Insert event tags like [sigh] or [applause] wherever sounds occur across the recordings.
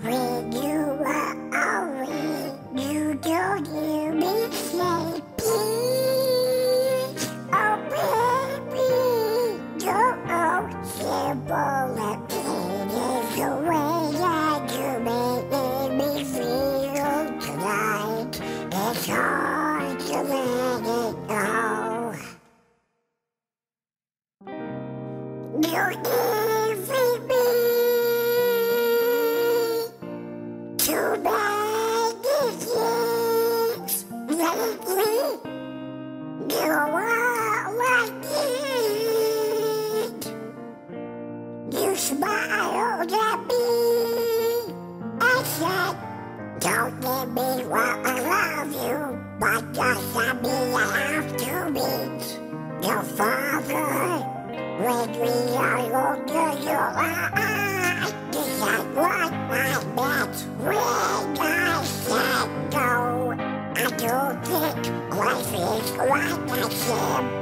When you oh, were away, you don't hear me. like my jam.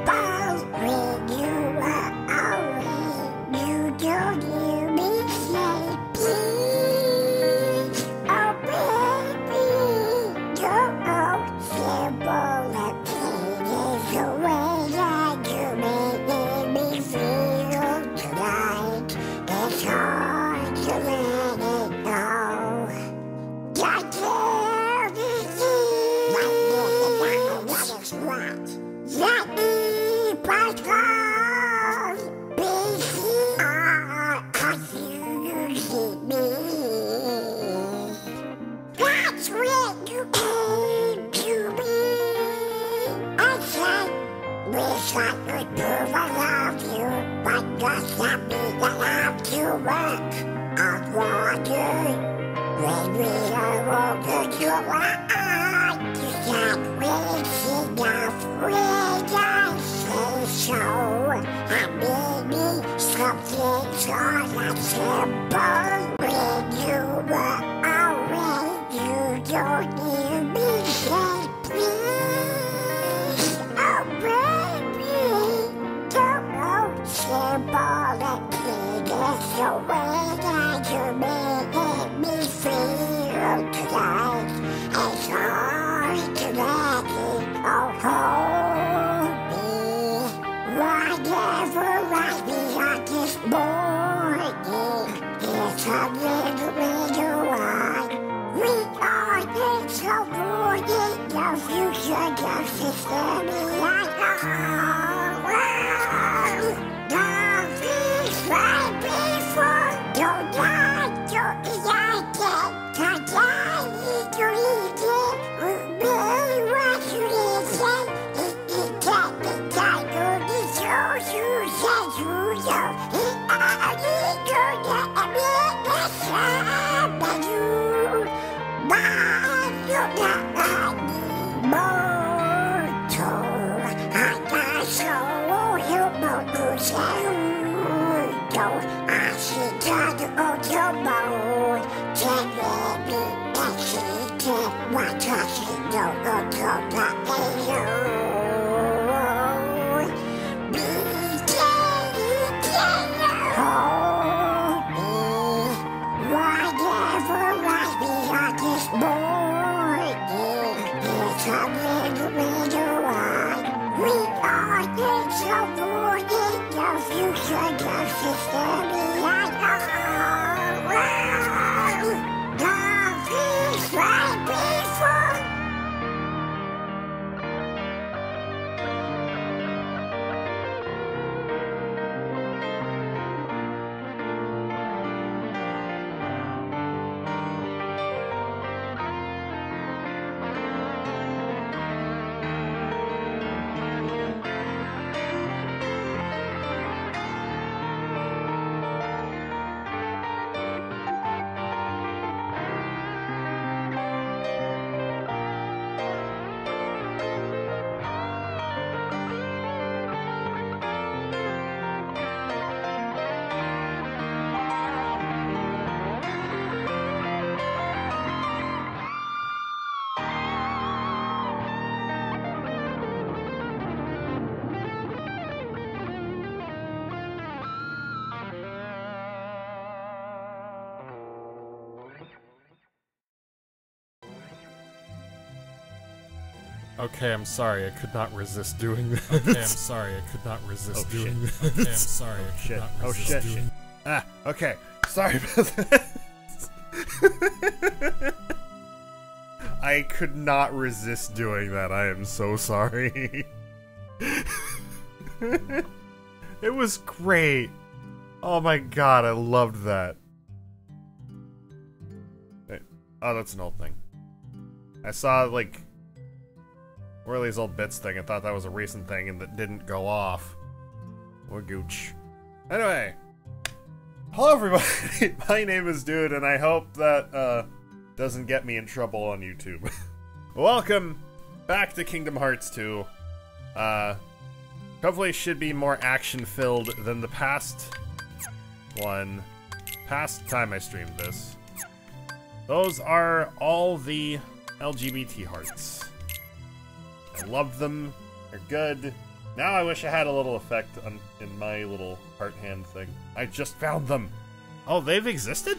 Wow! Okay, I'm sorry. I could not resist doing this. Okay, I'm [laughs] sorry. I could not resist Oh, doing shit. this. [laughs] Okay, I'm [laughs] sorry. Could Shit. not Oh shit. doing Ah, okay. Sorry about that. I could not resist doing that. I am so sorry. it was great. Oh my god, I loved that. Wait. Oh, that's an old thing. I saw, like, Whirly's old bits thing. I thought that was a recent thing and that didn't go off. Or gooch. Anyway. Hello everybody, [laughs] my name is Dude, and I hope that, uh, doesn't get me in trouble on YouTube. [laughs] Welcome back to Kingdom Hearts 2. Uh, hopefully should be more action-filled than the past one. Past time I streamed this. Those are all the LGBT hearts. I love them. They're good. Now I wish I had a little effect on, in my little heart hand thing. I just found them. Oh, they've existed?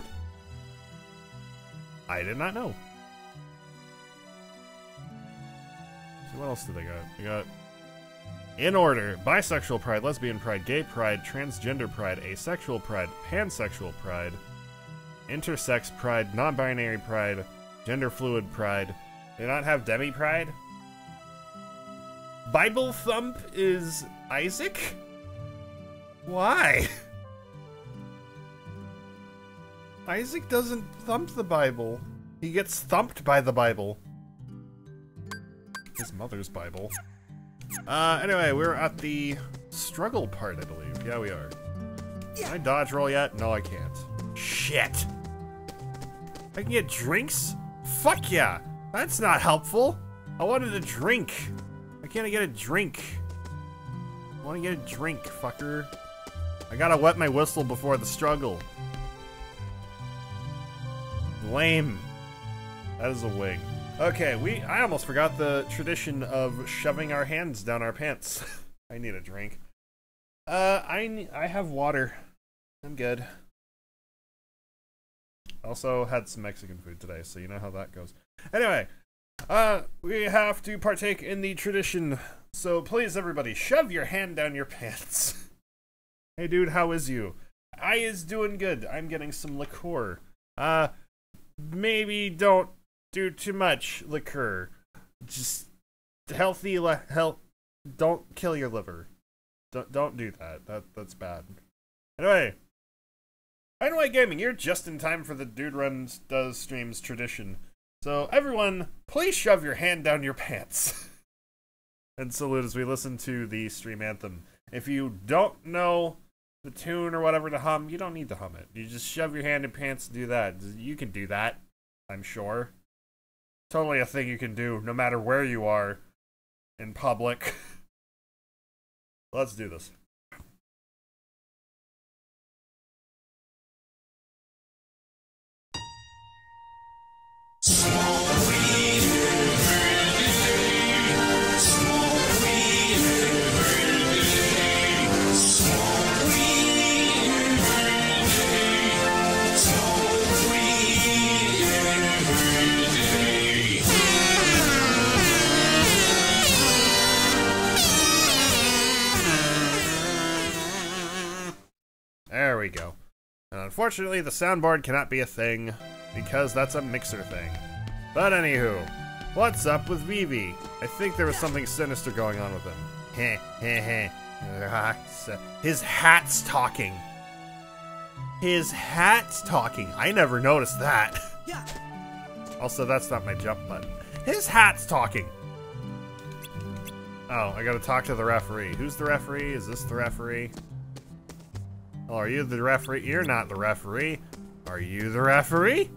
I did not know. So what else did they got? They got in order: bisexual pride, lesbian pride, gay pride, transgender pride, asexual pride, pansexual pride, intersex pride, non-binary pride, gender fluid pride. They not have demi pride. Bible thump is Isaac? Why? Isaac doesn't thump the Bible. He gets thumped by the Bible. His mother's Bible. Uh, anyway, we're at the struggle part, I believe. Yeah, we are. Can I dodge roll yet? No, I can't. Shit! I can get drinks? Fuck yeah! That's not helpful! I wanted a drink! Can't I get a drink? I want to get a drink, fucker. I gotta wet my whistle before the struggle. Lame. That is a wig. Okay, we. I almost forgot the tradition of shoving our hands down our pants. [laughs] I need a drink. Uh, I I have water. I'm good. Also had some Mexican food today, so you know how that goes. Anyway, uh, we have to partake in the tradition. So please, everybody, shove your hand down your [laughs] pants. hey, dude, how is you? I is doing good. I'm getting some liqueur. Uh, maybe don't do too much liqueur. Just healthy, le- health. Don't kill your liver. Don't don't do that. That that's bad. Anyway, Anyway Gaming, you're just in time for the Dude Runs Does Streams tradition. So everyone, please shove your hand down your pants. [laughs] and salute as we listen to the stream anthem. If you don't know the tune or whatever to hum, you don't need to hum it. You just shove your hand in pants to do that. You can do that, I'm sure. Totally a thing you can do no matter where you are in public. [laughs] Let's do this. There we go. And unfortunately, the soundboard cannot be a thing, because that's a mixer thing. But anywho, what's up with Vivi? I think there was something sinister going on with him. Heh, heh, heh. Ah, his hat's talking. His hat's talking. I never noticed that. Yeah. [laughs] Also, that's not my jump button. His hat's talking. Oh, I gotta talk to the referee. Who's the referee? Is this the referee? Oh, are you the referee? You're not the referee. Are you the referee?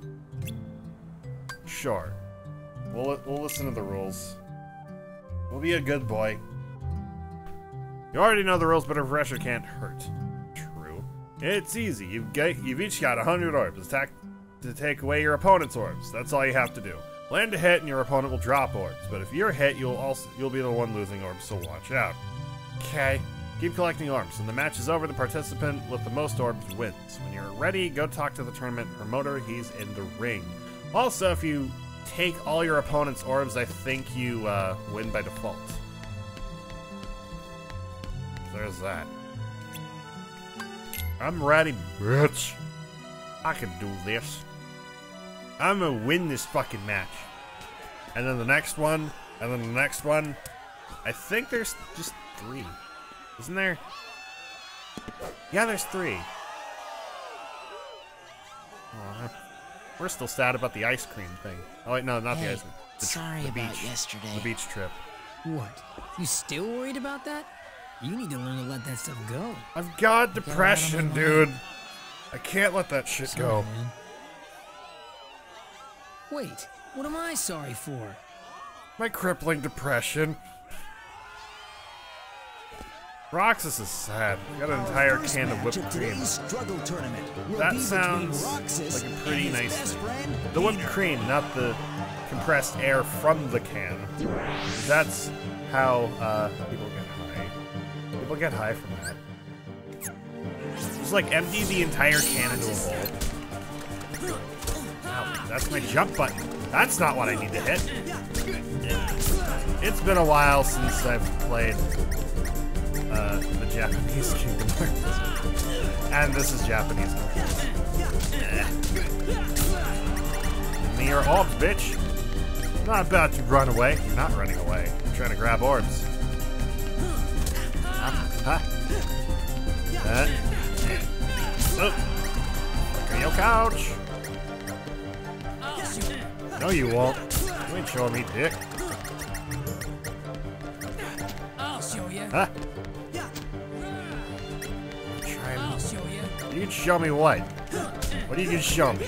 Sure. We'll, we'll listen to the rules. We'll be a good boy. You already know the rules, but a refresher can't hurt. True. It's easy. You've you've each got 100 orbs. Attack to take away your opponent's orbs. That's all you have to do. Land a hit and your opponent will drop orbs, but if you're hit, you'll also you'll be the one losing orbs, so watch out. Okay. Keep collecting orbs. When the match is over, the participant with the most orbs wins. When you're ready, go talk to the tournament promoter. He's in the ring. Also, if you take all your opponent's orbs, I think you uh, win by default. There's that. I'm ready, bitch. I can do this. I'm gonna win this fucking match. And then the next one, and then the next one. I think there's just three. Isn't there? Yeah, there's three. Aw. We're still sad about the ice cream thing. Oh wait, no, not the ice cream. The, sorry the about beach. yesterday. The beach trip. What? You still worried about that? You need to learn to let that stuff go. I've got depression, dude. I can't let that shit Sorry, go. man. Wait, what am I sorry for? My crippling depression. Roxas is sad. I got an entire can of whipped cream. struggle tournament That sounds like a pretty nice thing. The whipped cream, not the compressed air from the can. That's how uh, people get high. People get high from that. Just like empty the entire can into a bowl. Ow, that's my jump button. That's not what I need to hit. It's been a while since I've played uh, the Japanese [laughs] Kingdom Hearts. And this is Japanese. Give me your orbs, bitch. I'm not about to run away. You're not running away. I'm trying to grab orbs. Huh? Huh? Huh? Oh. Your oh, couch. No, you won't. You ain't showing me dick. I'll show you. Huh? You. Can show me what? What are you gonna show me?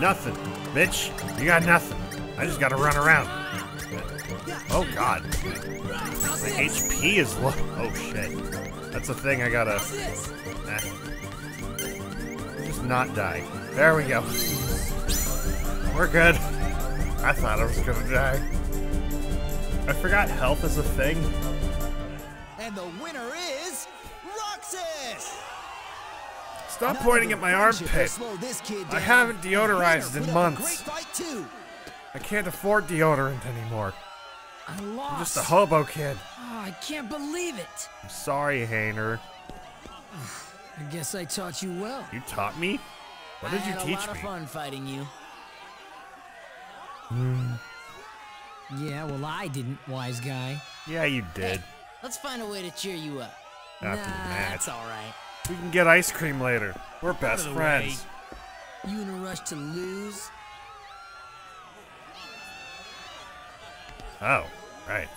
Nothing, bitch. You got nothing. I just gotta run around. Oh god. My HP is low. Oh shit. That's a thing I gotta. eh. Just not die. There we go. We're good. I thought I was gonna die. I forgot health is a thing. Stop None pointing at my the friendship will armpit. this kid I haven't deodorized in months. Great fight too. I can't afford deodorant anymore. I lost. I'm just a hobo kid. Oh, I can't believe it. I'm sorry, Hayner. I guess I taught you well. You taught me? What did I you had teach a lot me? of fun fighting you. Hmm. Yeah, well, I didn't, wise guy. Yeah, you did. Let's find a way to cheer you up. After the nah, match. that's all right. We can get ice cream later. We're best friends. You in a rush to lose? Oh, right.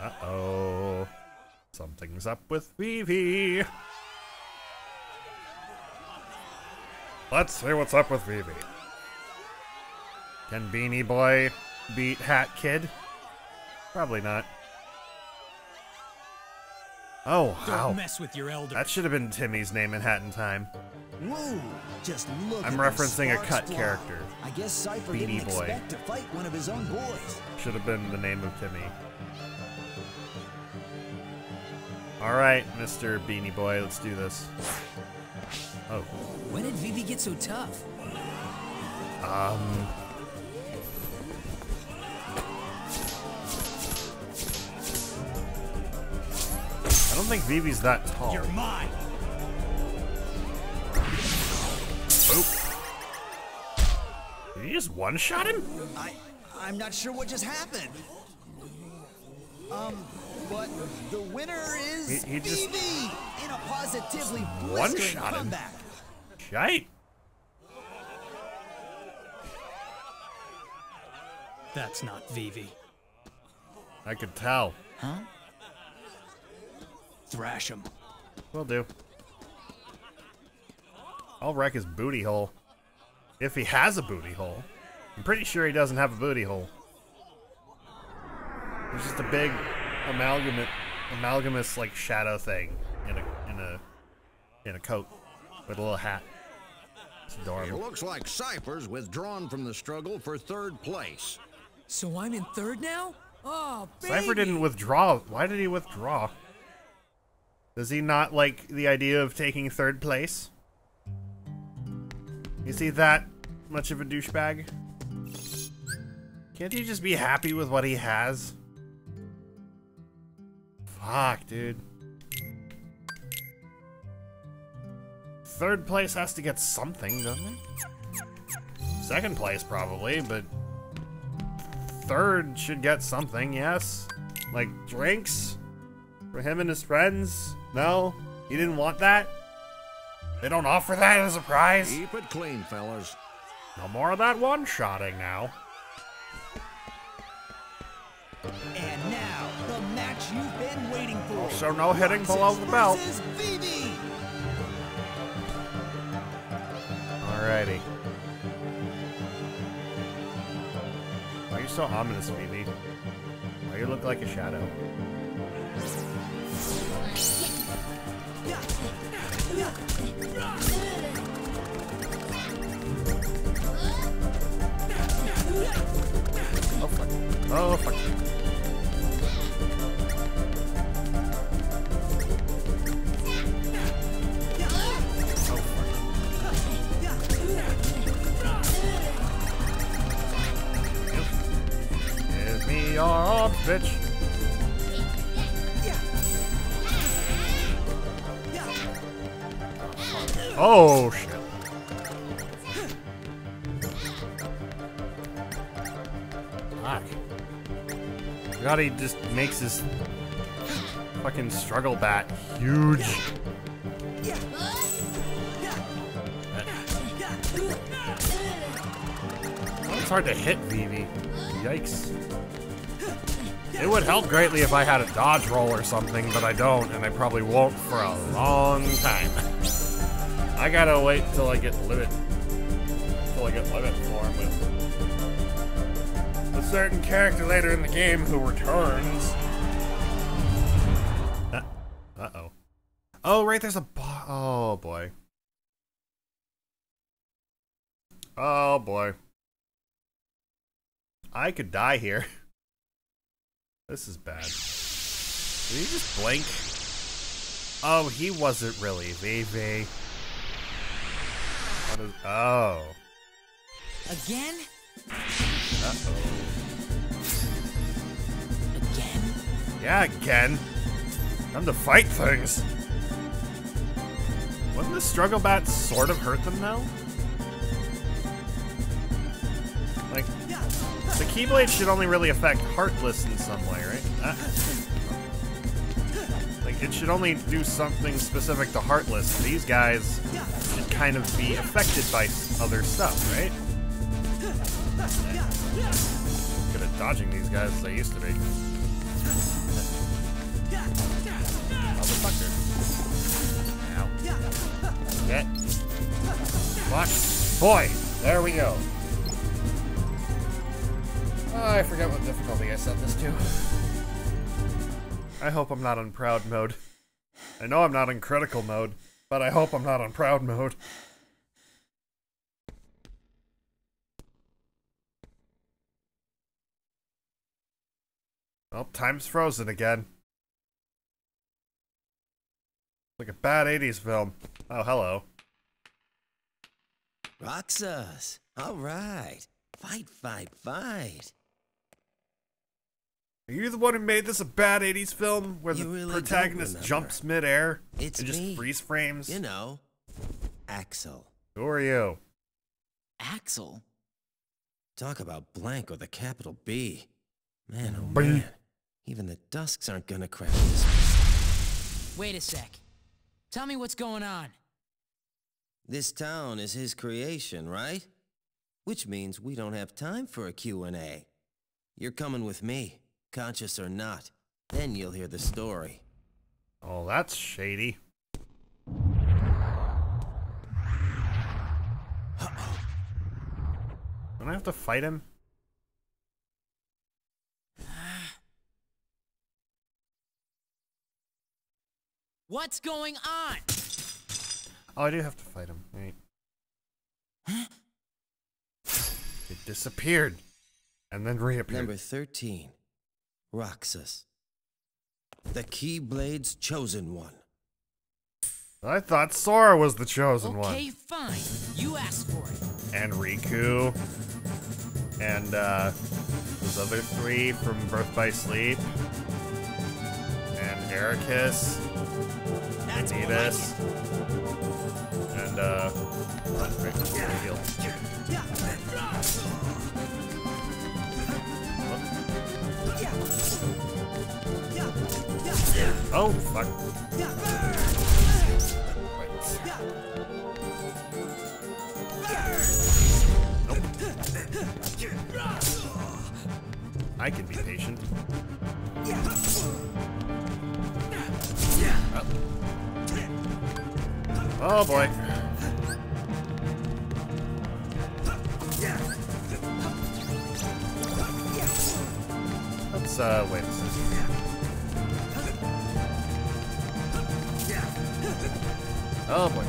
Uh oh. Something's up with Vivi. Let's see what's up with Vivi. Can Beanie Boy beat Hat Kid? Probably not. Oh, wow. Don't mess with your elder. That should have been Timmy's name in Hat in Time. Whoa! Just look I'm referencing a cut fly. character. I guess Seifer Beanie didn't Boy. expect to fight one of his own boys. Should have been the name of Timmy. Alright, Mr. Beanie Boy, let's do this. Oh. When did Vivi get so tough? Um. Don't think Vivi's that tall. You're mine. Oop. Did he just one shot him? I, I'm not sure what just happened. Um, but the winner is He- he in a positively one shot comeback. Shite. That's not Vivi. I could tell. Huh? Thrash him. Will do. I'll wreck his booty hole. If he has a booty hole. I'm pretty sure he doesn't have a booty hole. It's just a big amalgamate amalgamous like shadow thing in a in a in a coat with a little hat. It's adorable. It looks like Seifer's withdrawn from the struggle for third place. So I'm in third now? Oh, baby. Seifer didn't withdraw. Why did he withdraw? Does he not like the idea of taking third place? Is he that much of a douchebag? Can't he just be happy with what he has? Fuck, dude. Third place has to get something, doesn't it? Second place, probably, but third should get something, yes? Like drinks for him and his friends? No? He didn't want that? They don't offer that as a prize? Keep it clean, fellas. No more of that one-shotting now. And now, the match you've been waiting for. Also, no hitting below the belt. versus Vivi. Alrighty. Why are you so ominous, Phoebe? Why you look like a shadow? Oh fuck. Oh fuck. Give me your bitch. Oh shit. Fuck. He just makes his fucking struggle bat huge. It's hard to hit Vivi. Yikes. It would help greatly if I had a dodge roll or something, but I don't, and I probably won't for a long time. [laughs] I gotta wait till I get limit. Till I get limit form with a certain character later in the game who returns. Uh oh. Oh, right, there's a bo- Oh boy. Oh boy. I could die here. [laughs] This is bad. Did he just blink? Oh, he wasn't really. Vivi. What is. Oh. Again? Uh oh. Again? Yeah, again. Time to fight things. Wouldn't the struggle bat sort of hurt them now? Like, the Keyblade should only really affect Heartless in some way, right? Uh, it should only do something specific to Heartless. These guys should kind of be affected by other stuff, right? Good at dodging these guys as I used to be. Motherfucker. Ow. Get. Fuck. Boy, there we go. Oh, I forget what difficulty I set this to. I hope I'm not on proud mode. I know I'm not in critical mode, but I hope I'm not on proud mode. Well, time's frozen again. Like a bad 80s film. Oh, hello. Roxas. All right. Fight, fight, fight. Are you the one who made this a bad 80s film where You the really protagonist jumps midair It's and just me. freeze frames? You know, Axel. Who are you? Axel? Talk about blank with a capital B. Man, oh B. man. Even the Dusks aren't gonna crack this. Wait a sec. Tell me what's going on. This town is his creation, right? Which means we don't have time for a Q&A. You're coming with me, conscious or not. Then you'll hear the story. Oh, that's shady. Don't I have to fight him? [sighs] What's going on? Oh, I do have to fight him. Wait. It disappeared. And then reappeared. Number 13, Roxas. The Keyblade's chosen one. I thought Sora was the chosen one. Okay, fine. You asked for it. and Riku, and uh, those other three from Birth by Sleep, and Ericus, That's more like and uh, right, heal. Oh fuck! Wait. I can be patient. Oh boy. Let's uh wait a second. Oh boy.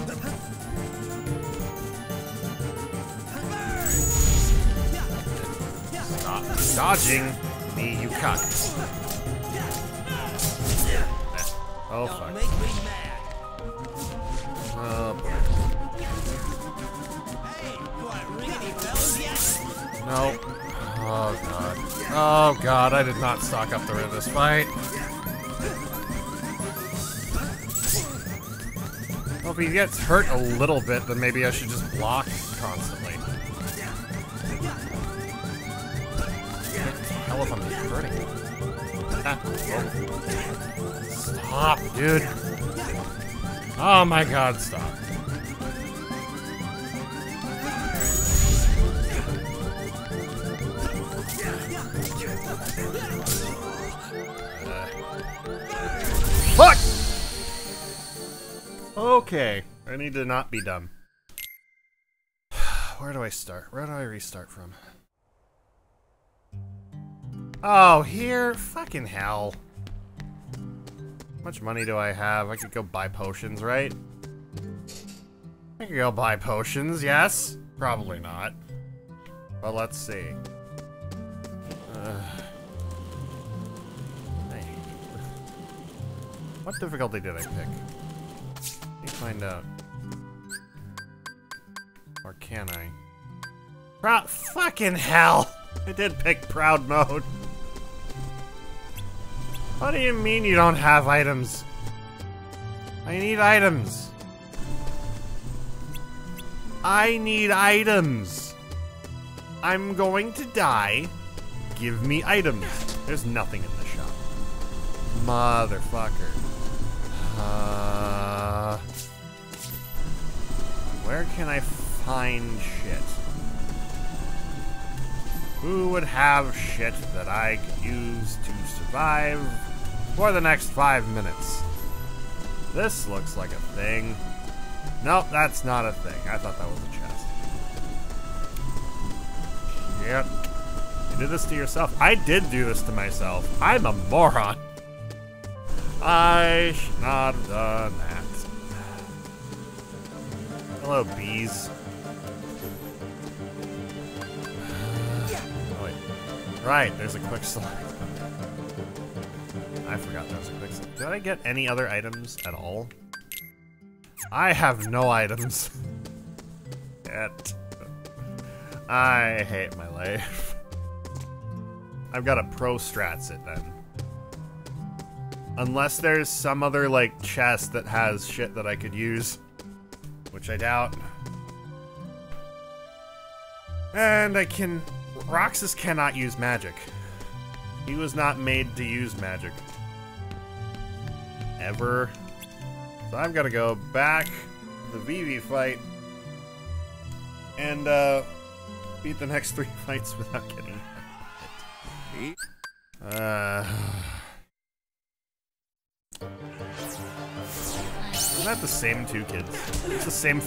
Stop dodging me, you cuck. Eh. Oh fuck. make me mad. Oh boy. Hey, what, ring any bells yet? No. Oh god. Oh god, I did not stock up the in this fight. Well, if he gets hurt a little bit, then maybe I should just block constantly. Hell if I'm hurting. Ah. Stop, dude. Oh my god, stop. Okay, I need to not be dumb. [sighs] Where do I start? Where do I restart from? Oh, here? Fucking hell. How much money do I have? I could go buy potions, right? I could go buy potions, yes? Probably not. But let's see. Uh, what difficulty did I pick? Find out. Or can I? Proud fucking hell! [laughs] I did pick proud mode. What do you mean you don't have items? I need items. I need items. I'm going to die. Give me items. There's nothing in the shop. Motherfucker. Uh, where can I find shit? Who would have shit that I could use to survive for the next five minutes? This looks like a thing. Nope, that's not a thing. I thought that was a chest. Yep. You did this to yourself. I did do this to myself. I'm a moron. I should not have done that. Hello, bees. Oh, wait. Right, there's a quick select. I forgot there was a quick select. Did I get any other items at all? I have no items. [laughs] Yet. I hate my life. [laughs] I've got to pro strats it then. Unless there's some other, like, chest that has shit that I could use. Which I doubt. And I can... Roxas cannot use magic. He was not made to use magic. Ever. So I've got to go back to the Vivi fight and uh, beat the next [laughs] three fights without getting hit. Uh, isn't that the same two kids? It's the same.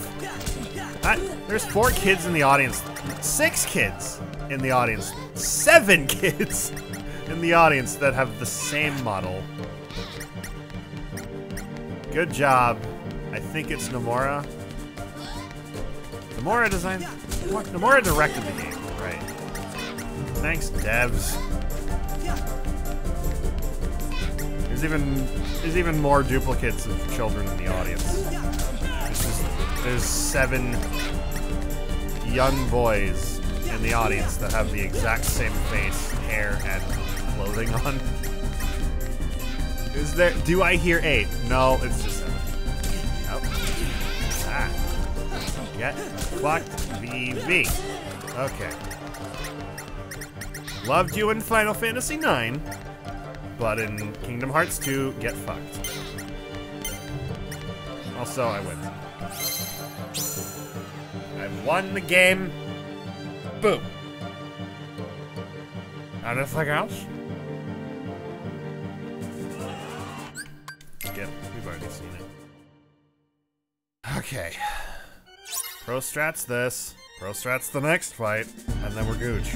There's four kids in the audience. Six kids in the audience. Seven [laughs] kids in the audience that have the same model. Good job. I think it's Nomura. Nomura designed. Nomura directed the game, right? Thanks, devs. There's even there's even more duplicates of children in the audience. There's, seven young boys in the audience that have the exact same face, hair, and clothing on? Is there? Do I hear eight? No, it's just seven. Nope. Ah. Get fucked, VV. Okay. Loved you in Final Fantasy IX, but in Kingdom Hearts 2, get fucked. Also, I win. I've won the game. Boom. Anything else? Skip. We've already seen it. Okay. Pro strats this. Pro strats the next fight. And then we're gooch.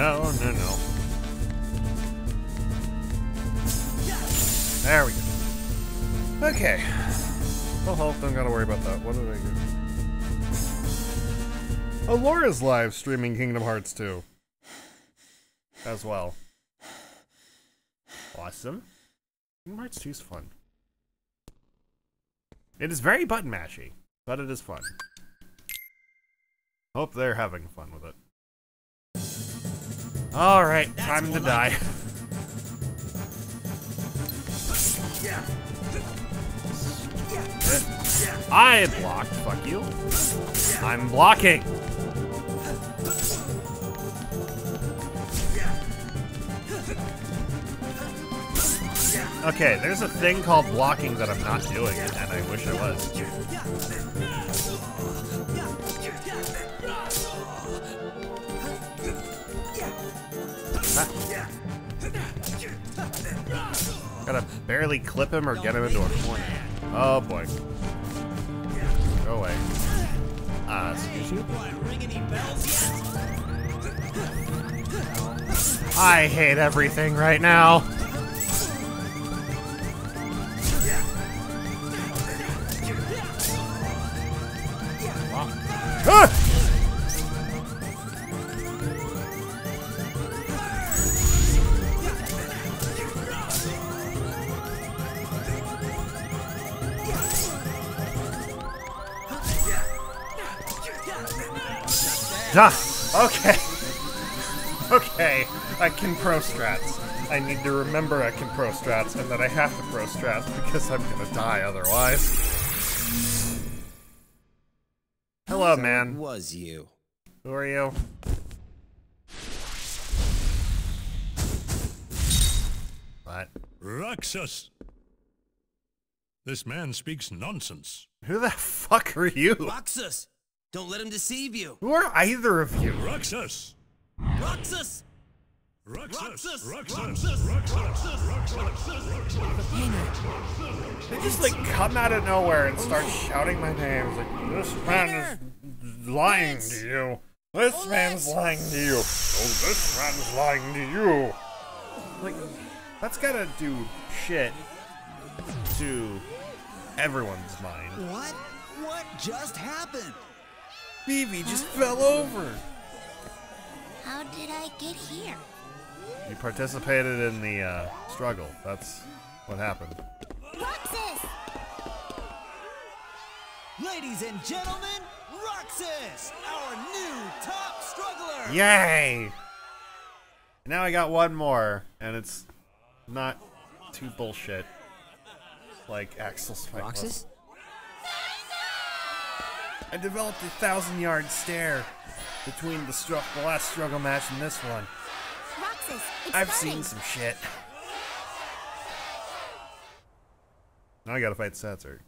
Oh, no, no, no. There we go. Okay. Oh, well, don't gotta worry about that. What did I do? Oh, Laura's live streaming Kingdom Hearts 2. As well. Awesome. Kingdom Hearts 2 is fun. It is very button mashy, but it is fun. Hope they're having fun with it. Alright, time to die. [laughs] I blocked, fuck you. I'm blocking. Okay, there's a thing called blocking that I'm not doing, and I wish I was. Gotta barely clip him or get him into a corner. Oh boy. Go away. Uh, excuse you? I hate everything right now. Ah! Duh. [laughs] Okay. [laughs] Okay. I can pro strats. I need to remember I can pro strats and that I have to pro strats because I'm gonna die otherwise. Hello, So man. It was you. Who are you? What? Roxas! This man speaks nonsense. Who the [laughs] fuck are you? Roxas! Don't let him deceive you. Who are either of you? Roxas! Roxas! Roxas! Roxas! Roxas. Roxas. They just like come out of nowhere and start shouting my name. It's like, this man is lying to you. This man's lying to you. Oh, this man's lying to you. Like, that's gotta do shit to everyone's mind. What? What just happened? Phoebe just fell over. How did I get here? You participated in the uh, struggle. That's what happened. Roxas! Ladies and gentlemen, Roxas, our new top struggler. Yay! Now I got one more, and it's not too bullshit like Axel's fight. was. Roxas? I developed a thousand yard stare between the, the last struggle match and this one. Roxas, I've starting. seen some shit. Now I gotta fight Setzer.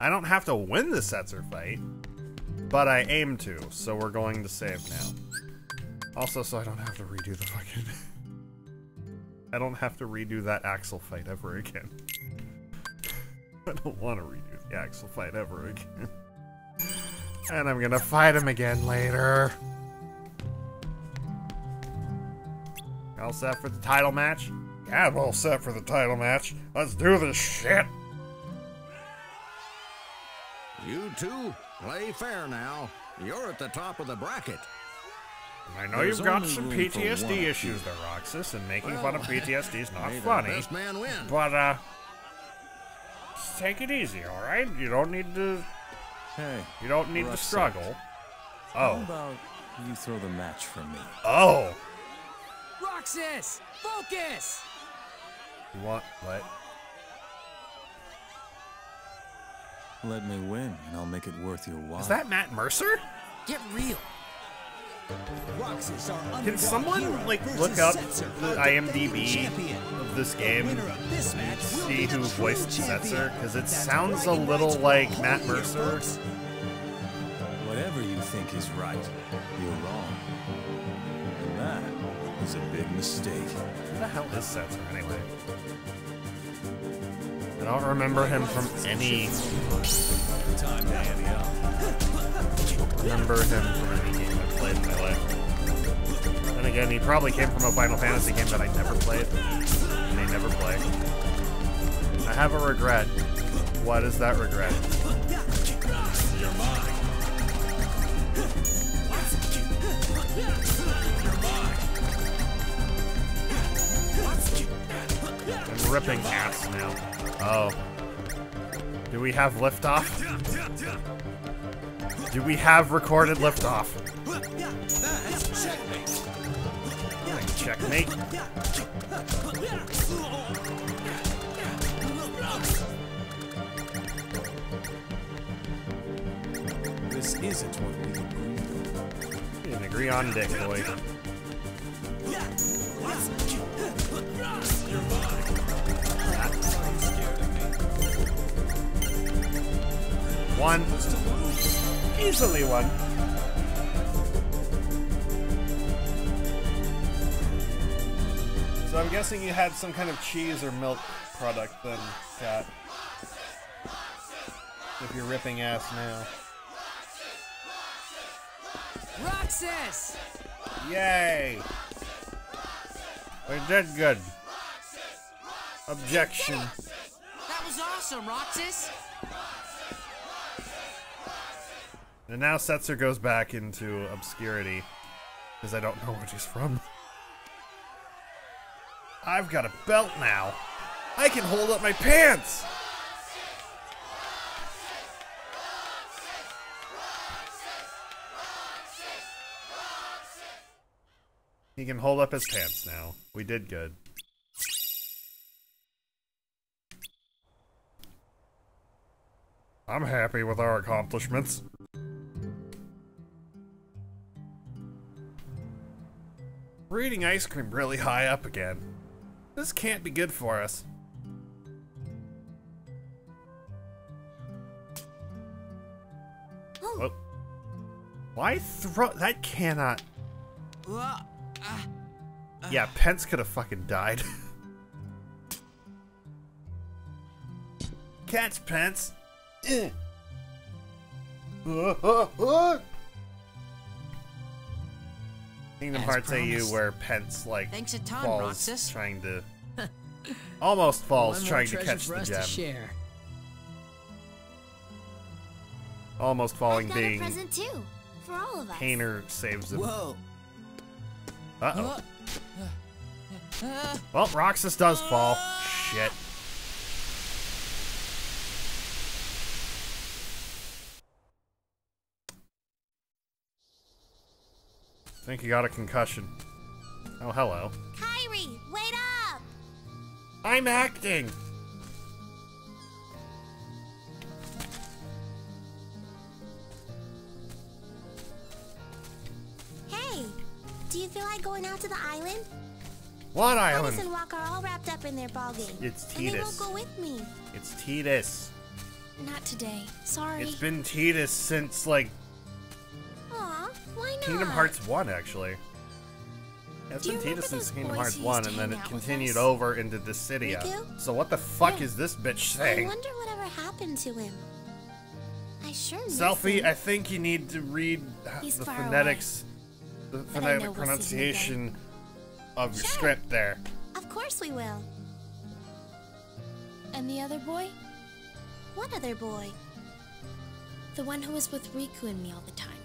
I don't have to win the Setzer fight, but I aim to, so we're going to save now. Also, so I don't have to redo the fucking. [laughs] I don't have to redo that Axel fight ever again. [laughs] I don't want to redo the Axel fight ever again. And I'm gonna fight him again later. All set for the title match? Yeah, I'm all set for the title match. Let's do this shit. You two, play fair now. You're at the top of the bracket. I know There's you've got some room for one PTSD issues there, Roxas, and making Well, fun of PTSD is not funny. man win. But, uh, take it easy, alright? You don't need to, Hey, you don't need to Roxas. struggle. how Oh. about you throw the match for me? Oh! Roxas, focus! You want, what? Let me win, and I'll make it worth your while. Is that Matt Mercer? Get real. Can someone, like, look up the IMDb of this game? Winner of this match will See who voiced. Setzer? Because it sounds a little like Matt Mercer. Whatever you think is right, you're wrong. And that is a big mistake. Who the hell is Setzer, anyway? I don't remember him from any. Time to ante up. Remember him from any game played in my life. Then again, he probably came from a Final Fantasy game that I never played, and I never play. I have a regret. What is that regret? You're mine. I'm ripping ass now. Oh. Do we have liftoff? Do we have recorded liftoff? Checkmate. Checkmate. This isn't what we agreed on. We agree on Dick Boy. One. Easily one. So I'm guessing you had some kind of cheese or milk product then, Cat. If you're ripping ass now. Roxas! Yay! We did good. Objection. That was awesome, Roxas. And now Setzer goes back into obscurity. Because I don't know where he's from. I've got a belt now. I can hold up my pants! He can hold up his pants now. We did good. I'm happy with our accomplishments. We're eating ice cream really high up again. This can't be good for us. Whoa. Why throw that cannot Uh, Yeah, Pence could have fucking died. [laughs] Catch Pence. Uh, uh, uh. Kingdom As Hearts AU promised. where Pence like Thanks a ton, falls Roxas. trying to [laughs] almost falls trying to catch the us gem. share. Almost falling I've got a being present too, for all of us. Painter saves him. whoa. Uh oh. Well, Roxas does fall. Shit. Think you got a concussion. Oh, hello. Kairi, wait up! I'm acting! Hey, do you feel like going out to the island? What island? and Walk are all wrapped up in their ball game. It's And they won't go with me. It's Tidus. Not today. Sorry. It's been Tidus since, like, why not? Kingdom Hearts 1, actually. It's been since Kingdom Hearts 1, and then it continued over into Dissidia. Riku? So what the fuck Yeah. is this bitch saying? I wonder whatever happened to him. I sure miss Selphie. I think you need to read He's the phonetics, the I know phonetic we'll pronunciation of your Sure. script there. Of course we will. And the other boy? What other boy? The one who was with Riku and me all the time.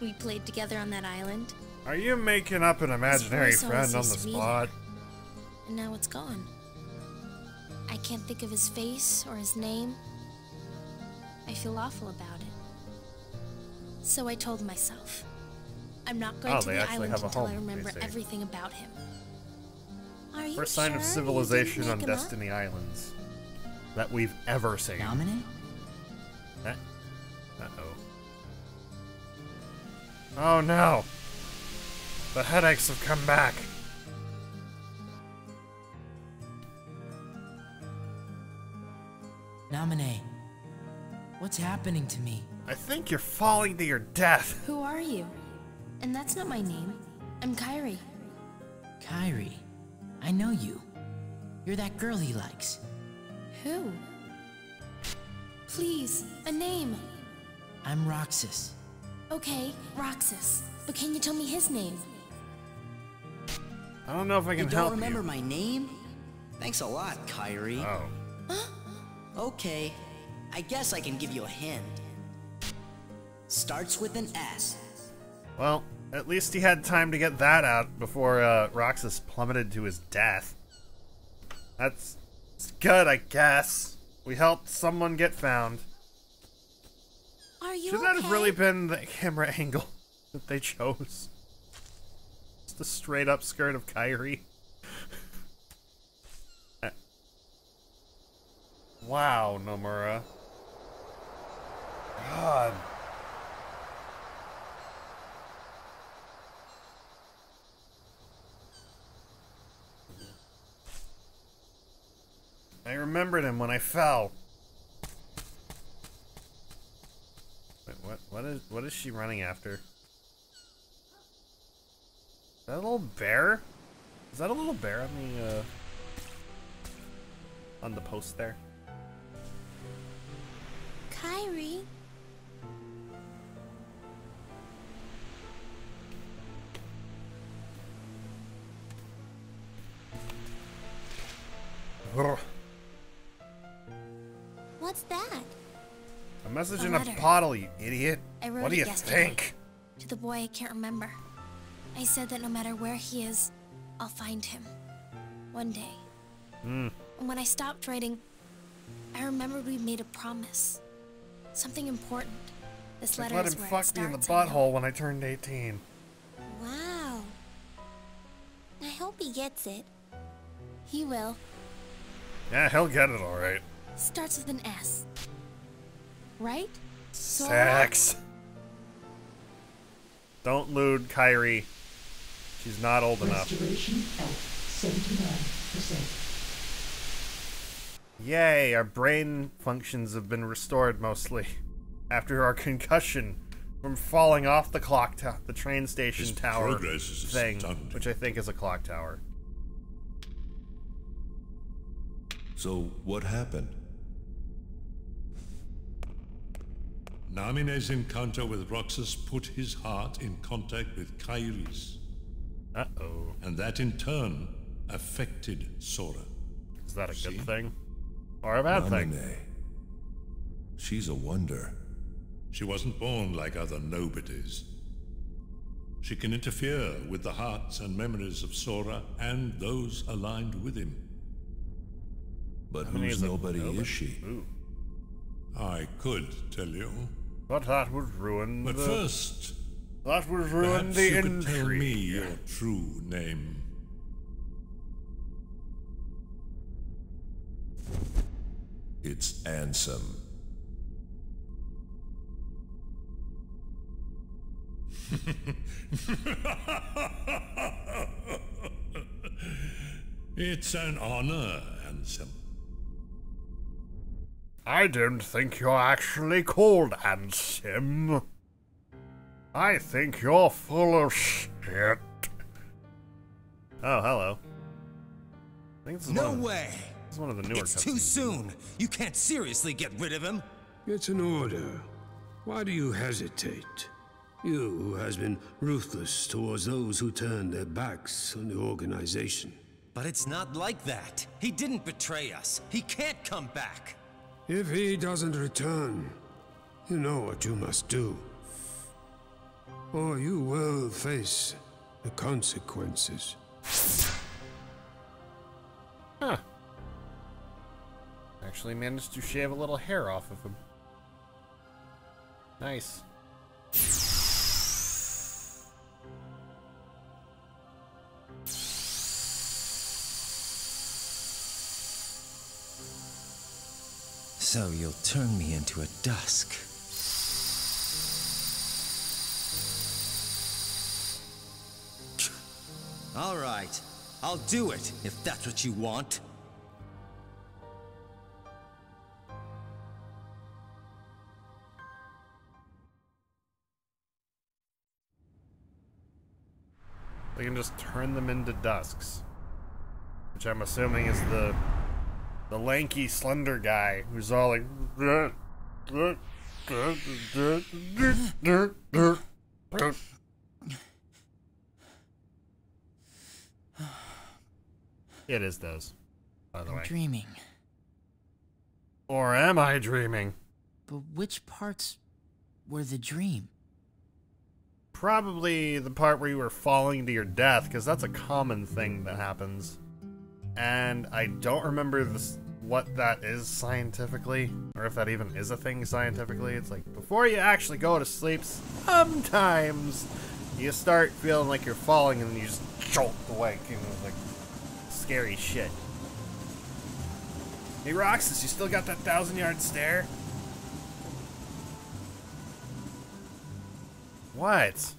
We played together on that island, Are you making up an imaginary friend on the used to spot? and now it's gone. I can't think of his face or his name. I feel awful about it. So I told myself, I'm not going Oh, to the island have a until I home, they remember everything about him. Are you First sign sure of civilization on make him up? Destiny Islands that we've ever seen. Dominic? Uh Oh no! The headaches have come back. Naminé, what's happening to me? I think you're falling to your death. Who are you? And that's not my name. I'm Kairi. Kairi, I know you. You're that girl he likes. Who? Please, a name. I'm Roxas. Okay, Roxas. But can you tell me his name? I don't know if I can You can don't help remember you. my name? Thanks a lot, Kairi. Oh. Huh? Okay, I guess I can give you a hint. Starts with an S. Well, at least he had time to get that out before uh, Roxas plummeted to his death. That's it's good, I guess. We helped someone get found. Are you Should that okay? have really been the camera [laughs] angle that they chose? Just a straight up skirt of Kairi. [laughs] Wow, Nomura. God. I remembered him when I fell. Wait, what? What is? What is she running after? Is that a little bear? Is that a little bear on the uh, on the post there? Kairi? What's that? A message A in a letter. bottle, you idiot. What do you think? To the boy I can't remember. I said that no matter where he is, I'll find him. One day. Hmm. And when I stopped writing, I remembered we made a promise. Something important. This letter let is him where fuck it me in the starts, I butthole when I turned 18. Wow. I hope he gets it. He will. Yeah, he'll get it alright. Starts with an S. Right? Sora? Sex. Don't lewd Kairi. She's not old enough. 79%. Yay, our brain functions have been restored mostly [laughs] after our concussion from falling off the clock tower, the train station His tower thing, which I think is a clock tower. So, what happened? Namine's encounter with Roxas put his heart in contact with Kairi's. Uh-oh. And that in turn affected Sora. Is that a See? good thing? Or a bad thing? Namine. She's a wonder. She wasn't born like other nobodies. She can interfere with the hearts and memories of Sora and those aligned with him. But How many whose nobody Nobody. is she? Ooh. I could tell you. But that would ruin But the... first, That would ruin perhaps the you could tell me your true name. It's Ansem. [laughs] It's an honor, Ansem. I don't think you're actually called Ansem. I think you're full of shit. Oh, hello. I think this is No one of, way! This is one of the newer It's too cutscenes. soon. You can't seriously get rid of him. It's an order. Why do you hesitate? You who has been ruthless towards those who turn their backs on the organization. But it's not like that. He didn't betray us. He can't come back. If he doesn't return, you know what you must do. Or you will face the consequences. Huh. Actually managed to shave a little hair off of him. Nice. So you'll turn me into a dusk. All right, I'll do it if that's what you want. They can just turn them into dusks. Which I'm assuming is the the lanky slender guy who's all like It is those, by the I'm way. dreaming. Or am I dreaming? But which parts were the dream? Probably the part where you were falling to your death, because that's a common thing that happens. And I don't remember this, what that is scientifically, or if that even is a thing scientifically. It's like, before you actually go to sleep, sometimes you start feeling like you're falling and then you just jolt awake, you know, like, scary shit. Hey Roxas, you still got that thousand yard stare? What?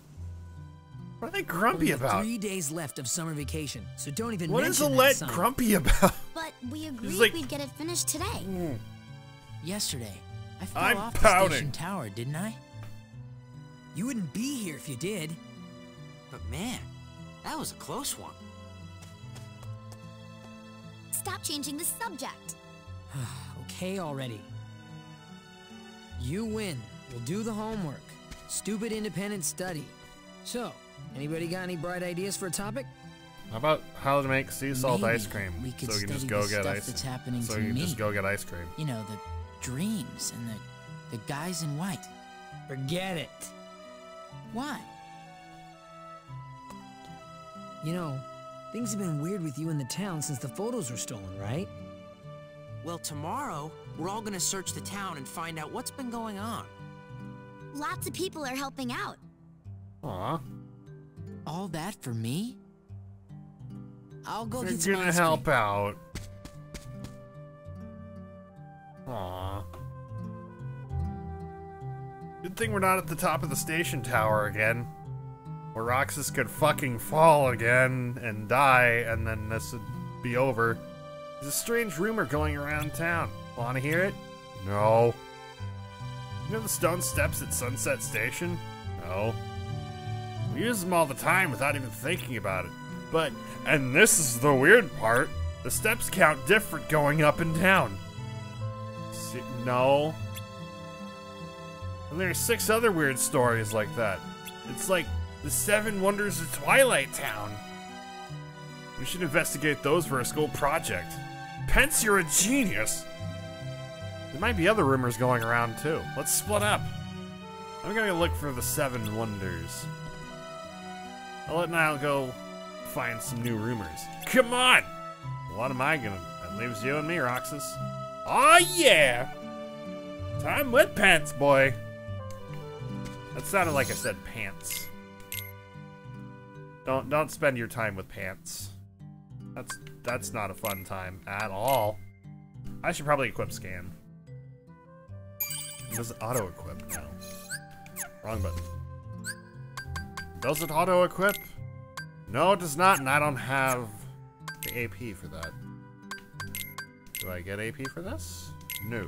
What are they grumpy Only about? Three days left of summer vacation, so don't even What is mention Olette that sign. grumpy about? [laughs] But we agreed like- we'd get it finished today. Hmm. Yesterday, I fell I'm off pouting. the station tower, didn't I? You wouldn't be here if you did. But man, that was a close one. Stop changing the subject. [sighs] okay already. You win. We'll do the homework. Stupid independent study. So, anybody got any bright ideas for a topic? How about how to make sea salt Maybe ice cream? we could so you can just go the get stuff ice. that's happening so to you can me. just go get ice cream. You know, the dreams and the the guys in white. Forget it. Why? You know, things have been weird with you in the town since the photos were stolen, right? Well, tomorrow, we're all gonna search the town and find out what's been going on. Lots of people are helping out. Aw. All that for me? I'll go You're get some gonna help cream. out. Aw. Good thing we're not at the top of the station tower again. Where Roxas could fucking fall again and die, and then this would be over. There's a strange rumor going around town. Wanna hear it? No. You know the stone steps at Sunset Station? No. We use them all the time without even thinking about it. But, and this is the weird part, the steps count different going up and down. See, no. And there are six other weird stories like that. It's like the seven wonders of Twilight Town. We should investigate those for a school project. Pence, you're a genius. There might be other rumors going around too. Let's split up. I'm gonna look for the seven wonders. I'll let Niall go find some new rumors. Come on! What am I gonna? That leaves you and me, Roxas. Aw, yeah! Time with pants, boy. That sounded like I said pants. Don't don't spend your time with pants. That's that's not a fun time at all. I should probably equip scan. It doesn't auto equip now. Wrong button. Does it auto equip? No, it does not, and I don't have the AP for that. Do I get AP for this? No.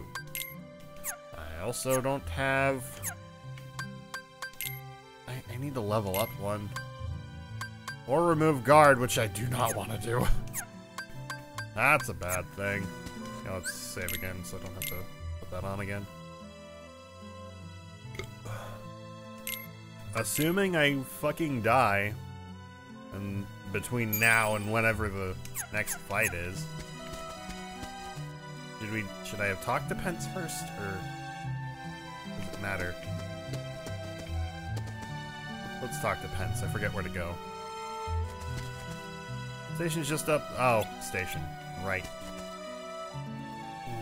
I also don't have. I, I need to level up one. Or remove guard, which I do not want to do. [laughs] That's a bad thing. Yeah, let's save again so I don't have to put that on again. Assuming I fucking die, and between now and whenever the next fight is, did we? Should I have talked to Pence first, or does it matter? Let's talk to Pence. I forget where to go. Station's just up. Oh, station. Right.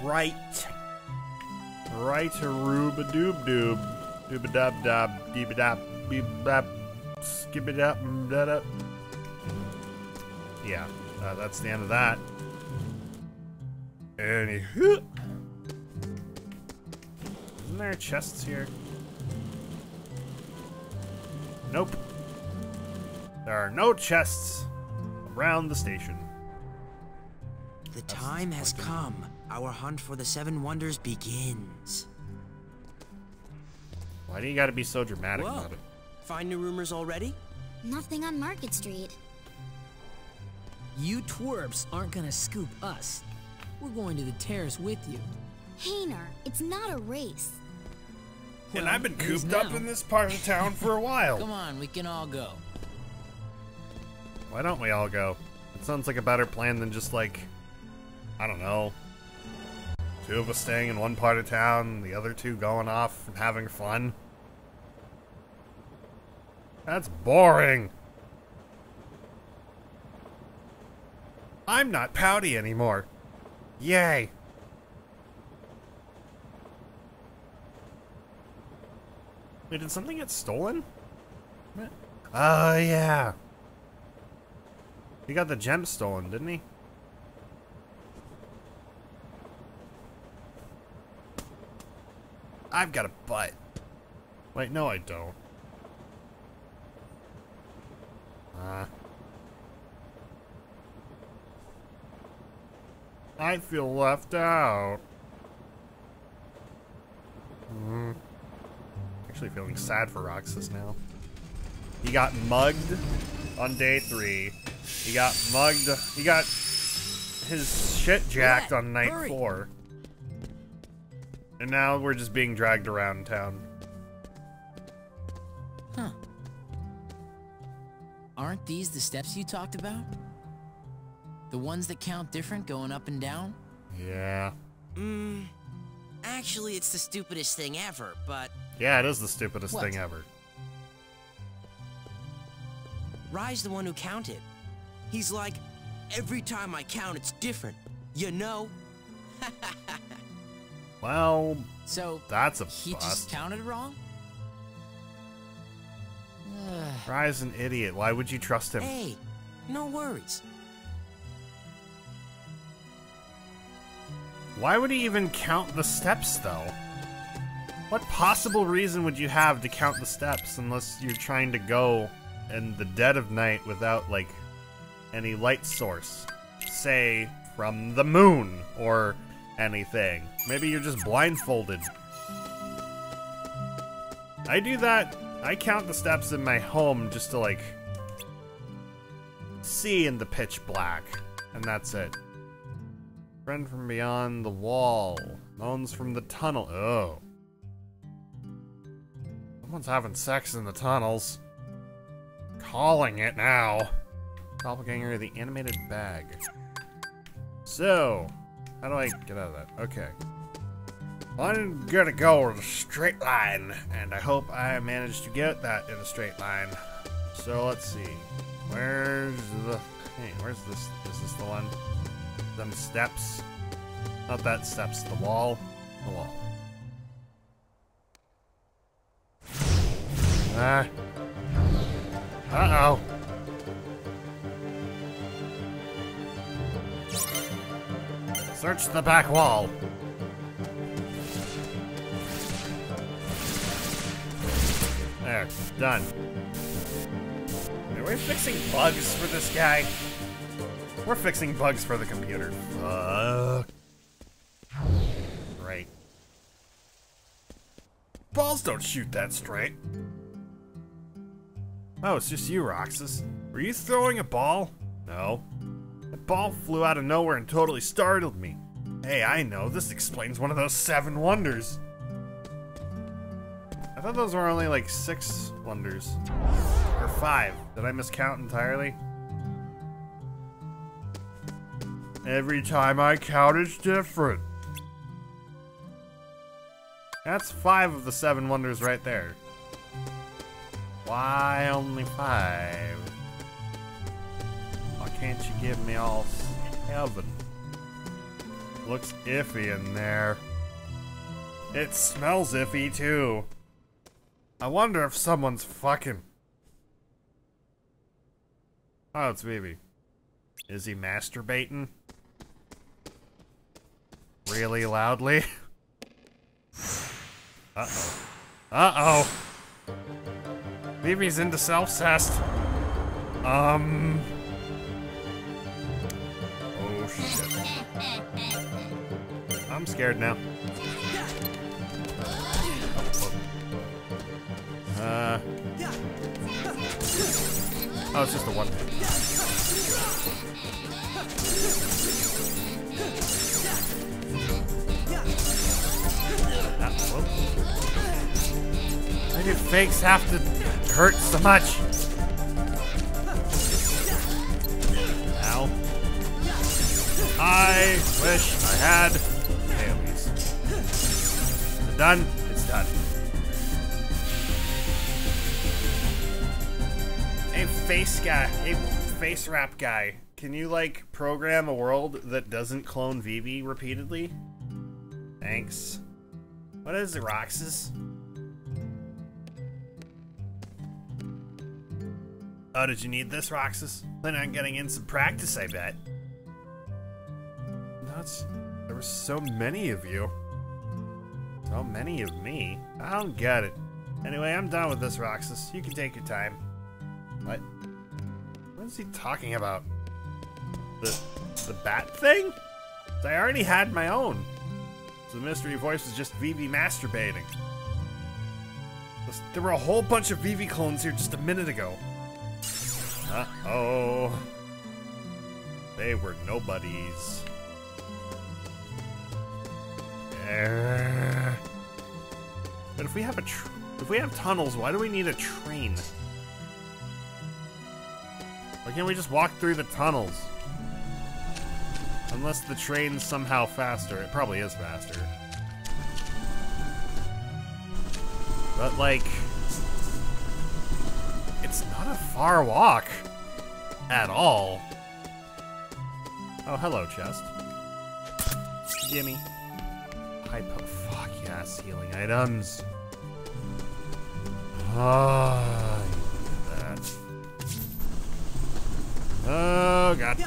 Right. Right, rooba doob doob. Dooba dub dub. Deeba dab. Beep bap. Skip it up. that up. Yeah, uh, that's the end of that. Anywho. Isn't there chests here? Nope. There are no chests around the station. The time has come. Our hunt for the Seven Wonders begins. Why do you gotta be so dramatic Whoa. about it? Find new rumors already? Nothing on Market Street. You twerps aren't gonna scoop us. We're going to the terrace with you. Hayner, it's not a race. and I've been cooped up in this part of town for a while. [laughs] Come on, we can all go. Why don't we all go? It sounds like a better plan than just like, I don't know, two of us staying in one part of town, the other two going off and having fun. That's boring. I'm not pouty anymore. Yay. Wait, did something get stolen? Oh, yeah. He got the gem stolen, didn't he? I've got a butt. Wait, no, I don't. Uh, I feel left out. Hmm. Actually, feeling sad for Roxas now. He got mugged on day three. He got mugged. He got his shit jacked on night hurry. four. And now we're just being dragged around town. Aren't these the steps you talked about? The ones that count different going up and down? Yeah. Mmm. Actually, it's the stupidest thing ever, but Yeah, it is the stupidest What? thing ever. Rai's the one who counted. He's like, every time I count, it's different. You know? [laughs] Well, So that's a he bust. just counted wrong? [sighs] Rai's an idiot. Why would you trust him? Hey, no worries. Why would he even count the steps, though? What possible reason would you have to count the steps unless you're trying to go in the dead of night without, like, any light source? Say, from the moon or anything. Maybe you're just blindfolded. I do that. I count the steps in my home just to, like, see in the pitch black. And that's it. Friend from beyond the wall. Moans from the tunnel. Oh. Someone's having sex in the tunnels. Calling it now. Doppelganger, the animated bag. So, how do I get out of that? Okay. I'm gonna go in a straight line, and I hope I manage to get that in a straight line. So let's see. Where's the... Hey, where's this? Is this the one? Them steps? Not that steps, the wall. The wall. Ah. Uh-oh. Search the back wall. There, done. Are we fixing bugs for this guy? We're fixing bugs for the computer. Fuck. Right. Balls don't shoot that straight. Oh, it's just you, Roxas. Were you throwing a ball? No. The ball flew out of nowhere and totally startled me. Hey, I know. This explains one of those seven wonders. I thought those were only like six wonders. Or five. Did I miscount entirely? Every time I count, it's different. That's five of the seven wonders right there. Why only five? Why can't you give me all seven? Looks iffy in there. It smells iffy too. I wonder if someone's fucking. Oh, it's Vivi. Is he masturbating? Really loudly? [laughs] Uh-oh. Uh-oh. Vivi's into self-cest. Um... Oh, shit. I'm scared now. Uh... Oh, it's just the one. Ah, whoa. Why do fakes have to hurt so much? Ow. I wish I had it done? It's done. Hey, face guy. Hey, face wrap guy. Can you, like, program a world that doesn't clone Vivi repeatedly? Thanks. What is it, Roxas? Oh, did you need this, Roxas? Plan on getting in some practice, I bet. Nuts. There were so many of you. So many of me. I don't get it. Anyway, I'm done with this, Roxas. You can take your time. What? What is he talking about? The the bat thing? I already had my own. So the mystery voice was just Vivi masturbating. There were a whole bunch of Vivi clones here just a minute ago. Uh-oh. They were nobodies. But if we have a if we have tunnels, why do we need a train? Why can't we just walk through the tunnels? Unless the train's somehow faster. It probably is faster. But, like... It's not a far walk. At all. Oh, hello, chest. Gimme. High po- Fuck yes, healing items. Ah, Oh, God.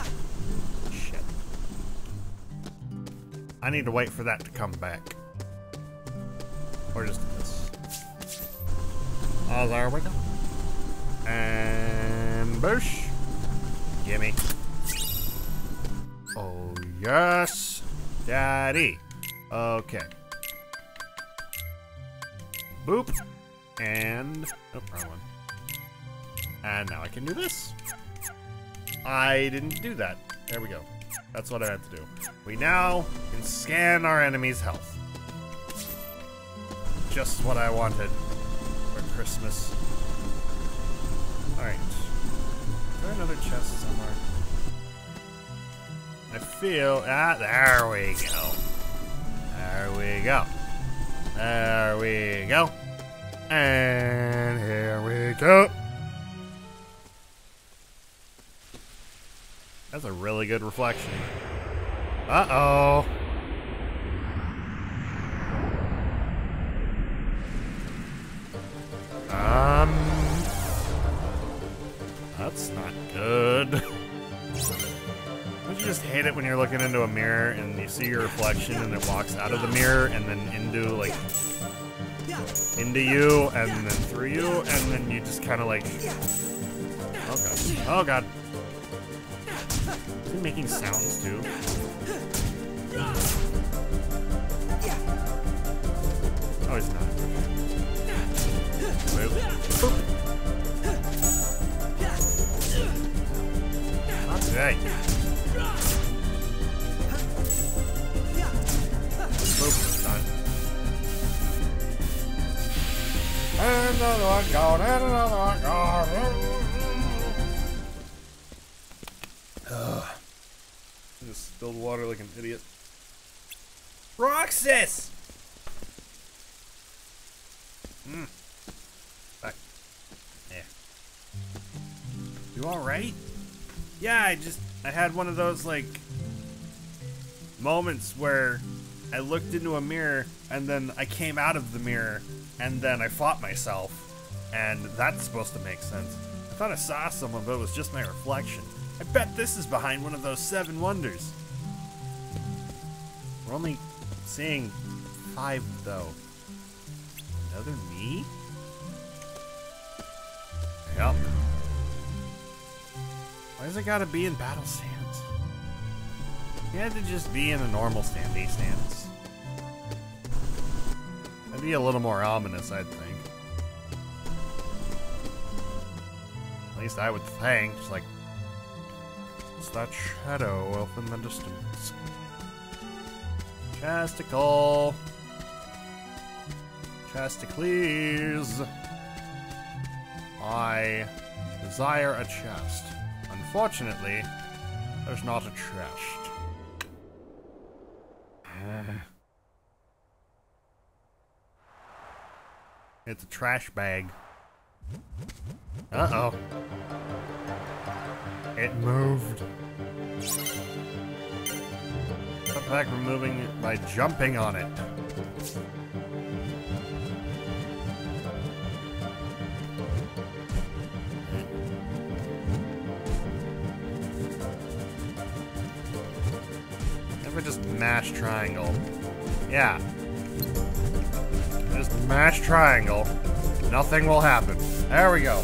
Shit. I need to wait for that to come back. Or just this. Oh, there we go. Ambush. Gimme. Oh, yes. Daddy. Okay. Boop. And... Oh, wrong one. And now I can do this. I didn't do that. There we go. That's what I had to do. We now can scan our enemy's health. Just what I wanted for Christmas. Alright. Is there another chest somewhere? I feel... Ah, there we go. There we go. There we go. And here we go. That's a really good reflection. Uh-oh. Um... That's not good. [laughs] Don't you just hate it when you're looking into a mirror and you see your reflection and it walks out of the mirror and then into, like, into you and then through you and then you just kind of like... Oh god. Oh god. He making sounds too? Oh, he's not. Boop. Not today. Done. and another one gone, and another one gone. Spilled water like an idiot. Roxas! Hmm. Back. Yeah. You alright? Yeah, I just I had one of those like moments where I looked into a mirror and then I came out of the mirror and then I fought myself. And that's supposed to make sense. I thought I saw someone, but it was just my reflection. I bet this is behind one of those seven wonders. We're only seeing five though. Another me? Yep. Why does it gotta be in battle stance? You had to just be in a normal standee stance. That'd be a little more ominous, I'd think. At least I would think, just like it's that shadow off in the distance. Chasticle. Chasticles. I desire a chest. Unfortunately, there's not a chest. [sighs] It's a trash bag. Uh-oh. It moved. Back removing it by jumping on it. Never just mash triangle. Yeah. Just mash triangle. Nothing will happen. There we go.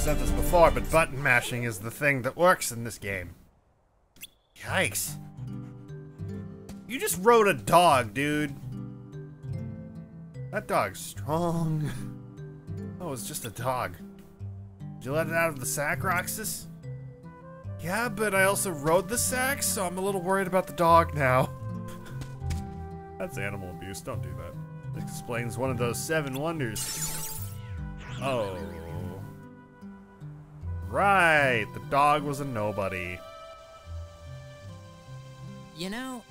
I've said this before, but button mashing is the thing that works in this game. Yikes. You just rode a dog, dude. That dog's strong. Oh, it's just a dog. Did you let it out of the sack, Roxas? Yeah, but I also rode the sack, so I'm a little worried about the dog now. [laughs] That's animal abuse. Don't do that. This explains one of those seven wonders. Oh. Right. The dog was a nobody. You know,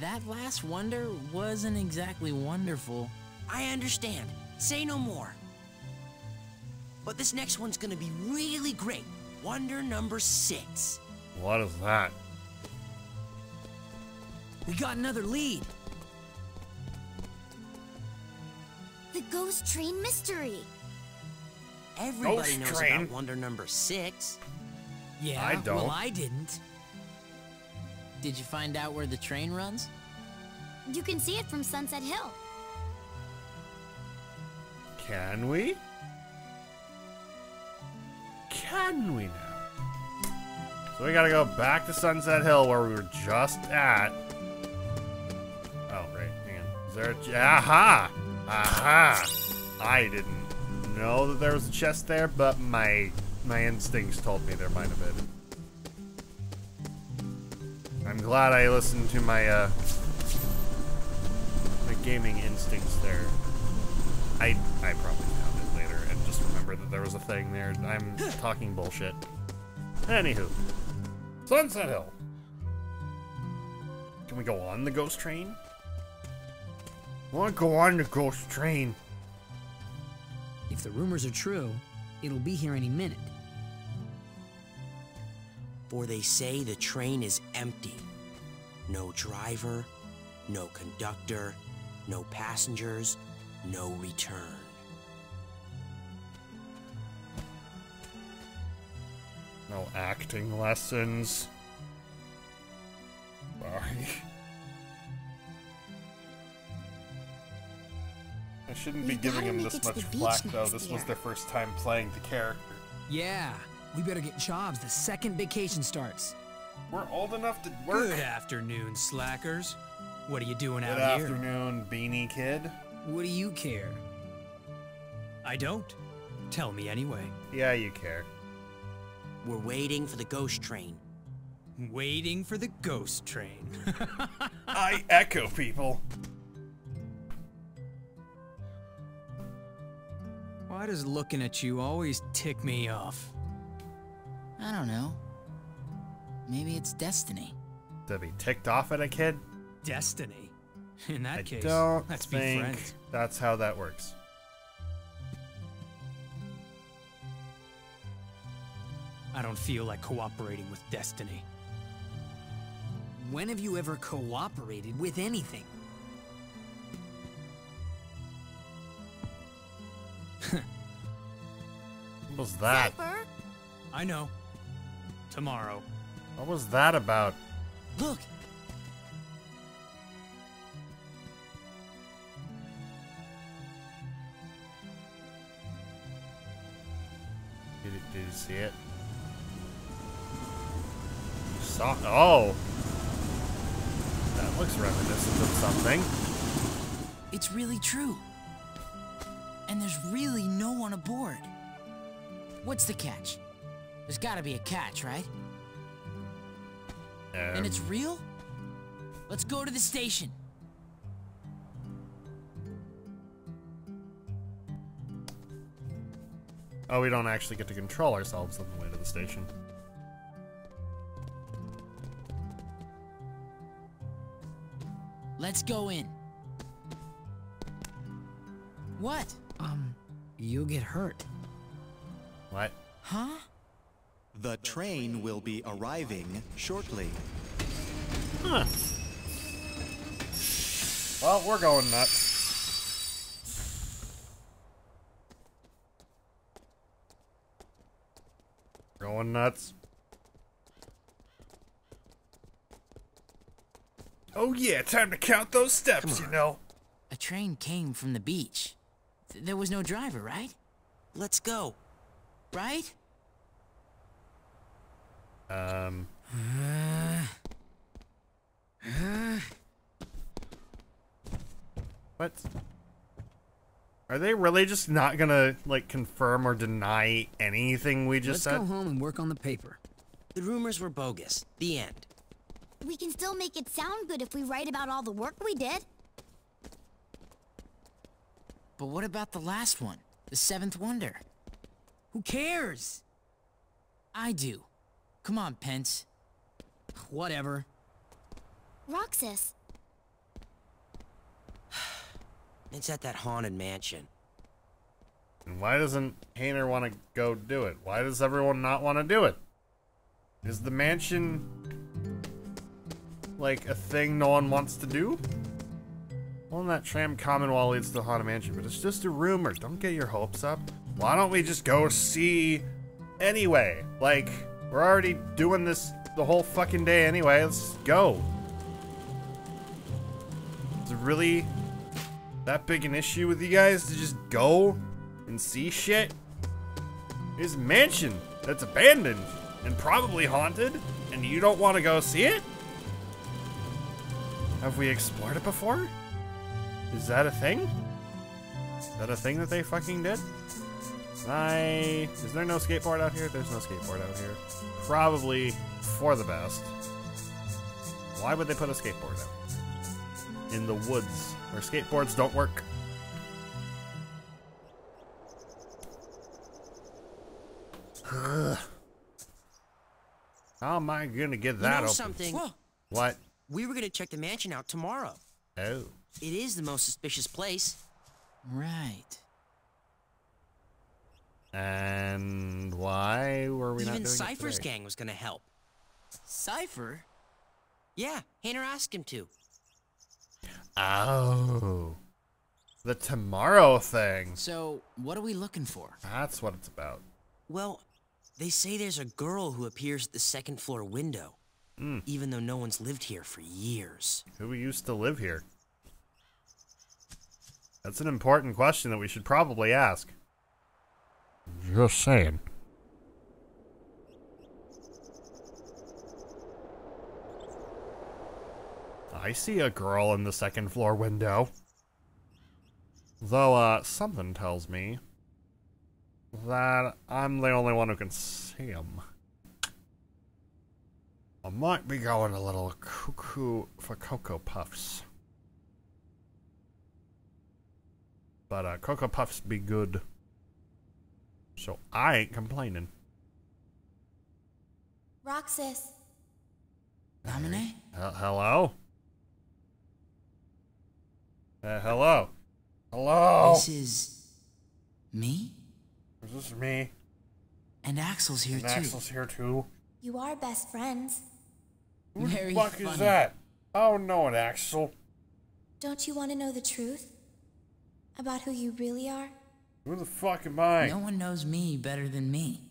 that last wonder wasn't exactly wonderful. I understand. Say no more. But this next one's gonna be really great. Wonder number six. What is that? We got another lead. The ghost train mystery. Everybody Ghost knows train? about wonder number six. Yeah, I don't. well, I didn't. Did you find out where the train runs? You can see it from Sunset Hill. Can we? Can we now? So we gotta go back to Sunset Hill where we were just at. Oh, right. Hang on. Is there a. ch- Aha! Aha! I didn't know that there was a chest there, but my my instincts told me there might have been. I'm glad I listened to my uh my gaming instincts there. I I probably found it later and just remember that there was a thing there. I'm talking bullshit. Anywho, Sunset Hill. Can we go on the ghost train? I want to go on the ghost train. If the rumors are true, it'll be here any minute. For they say the train is empty. No driver, no conductor, no passengers, no return. No acting lessons. Sorry. [laughs] I shouldn't be We giving gotta him this it to much the flack though. next This was their first time playing the character. Yeah, we better get jobs the second vacation starts. We're old enough to work. Good afternoon, slackers. What are you doing Good out here? Good afternoon, beanie kid. What do you care? I don't. Tell me anyway. Yeah, you care. We're waiting for the ghost train. Waiting for the ghost train. [laughs] I echo people. Why does looking at you always tick me off? I don't know. Maybe it's destiny. To be ticked off at a kid? Destiny. In that I case, don't let's be think friends. that's how that works. I don't feel like cooperating with destiny. When have you ever cooperated with anything? What was that? I know. Tomorrow. What was that about? Look! Did, it, did you see it? You saw? Oh! That looks reminiscent of something. It's really true. And there's really no one aboard. What's the catch? There's gotta be a catch, right? and it's Um, real? Let's go to the station. Oh, we don't actually get to control ourselves on the way to the station. Let's go in. What? Um, you'll get hurt. What? Huh? The train will be arriving shortly. Huh. Well, we're going nuts. Going nuts. Oh yeah, time to count those steps, you know. A train came from the beach. Th- there was no driver, right? Let's go. Right? Um, what? Are they really just not gonna like confirm or deny anything we just Let's said? go home and work on the paper. The rumors were bogus. The end. We can still make it sound good if we write about all the work we did. But what about the last one? The seventh wonder? Who cares? I do. Come on, Pence. Whatever. Roxas, [sighs] It's at that haunted mansion. And why doesn't Hayner want to go do it? Why does everyone not want to do it? Is the mansion like a thing no one wants to do? Well, that tram Commonwealth leads to the Haunted Mansion, but it's just a rumor. Don't get your hopes up. Why don't we just go see anyway? Like, we're already doing this the whole fucking day anyway. Let's go. Is it really that big an issue with you guys to just go and see shit? A mansion that's abandoned and probably haunted, and you don't want to go see it? Have we explored it before? Is that a thing? Is that a thing that they fucking did? I... Is there no skateboard out here? There's no skateboard out here. Probably for the best. Why would they put a skateboard out? In the woods, where skateboards don't work. How am I gonna get that you know open? something? What? We were gonna check the mansion out tomorrow. Oh. It is the most suspicious place. Right. And why were we not Even doing Seifer's it today? gang was gonna help. Cypher? Yeah, Hayner asked him to. Oh. The tomorrow thing. So, what are we looking for? That's what it's about. Well, they say there's a girl who appears at the second floor window, Hmm. even though no one's lived here for years. Who used to live here? That's an important question that we should probably ask. Just saying. I see a girl in the second floor window. Though, uh, something tells me that I'm the only one who can see him. I might be going a little cuckoo for Cocoa Puffs. But uh, Cocoa Puffs be good. So I ain't complaining. Roxas, Naminé? Uh, hello? Uh, hello? Hello? This is me? Is this is me? And Axel's here And too. Axel's here too. you are best friends. Who Very the fuck is funny. that? Oh no, it Axel. Don't you want to know the truth? About who you really are? Who the fuck am I? No one knows me better than me.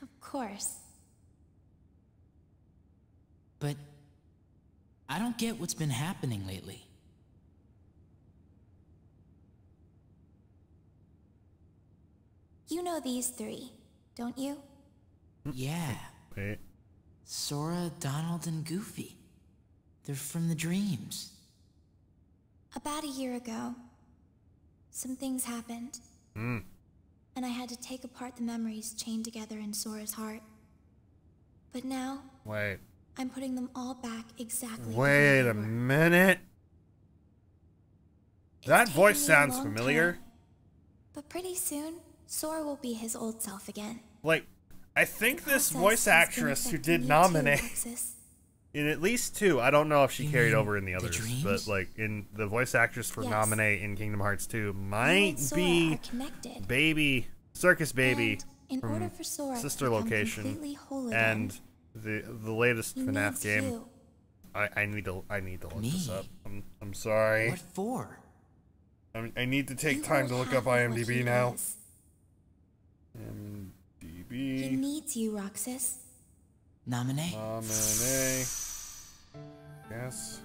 Of course. But I don't get what's been happening lately. You know these three, don't you? Yeah. Wait. Sora, Donald, and Goofy. They're from the dreams. About a year ago, some things happened, Hmm. and I had to take apart the memories chained together in Sora's heart. But now, Wait. I'm putting them all back exactly. Wait a minute. That taken voice sounds familiar. time. But pretty soon, Sora will be his old self again. Like, I think this voice actress who did too, Naminé Roxas. In at least two. I don't know if she You carried over in the the others, but like in the voice actress for Yes. Naminé in Kingdom Hearts 2 might be connected. baby circus baby in from order for Sora sister location and the the latest he FNAF game. you. I, I need to I need to look this up. I'm I'm sorry. What for? I, I need to take You time to look up half of what IMDb now. is. He needs you, Roxas. Naminé? Nominee. Yes.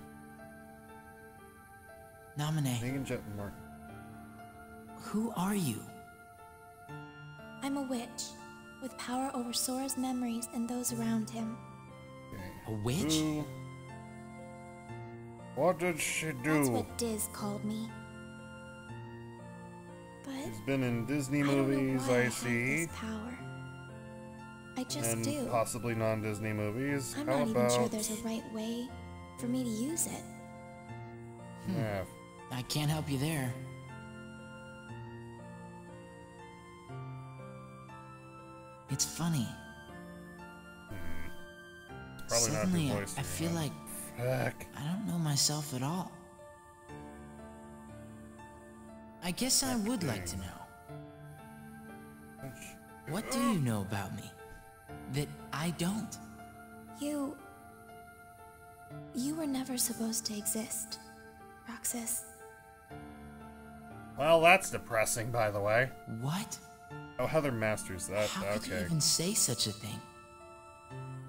Naminé, Meaghan Jette Mark. who are you? I'm a witch with power over Sora's memories and those around him. A witch? Who? What did she do? That's what Diz called me. But She's been in Disney I don't know movies, why I, I have see, this power. I just and do. possibly non-Disney movies. I'm How not even sure there's a right way for me to use it. Yeah. I can't help you there. It's funny. Hmm. Probably Suddenly, not I, your voice. I feel man. like Fuck. I don't know myself at all. I guess I would like to know. What do you know about me that I don't? You. You were never supposed to exist, Roxas. Well, that's depressing, by the way. What? Oh, Heather Masters. That How could you okay. even say such a thing?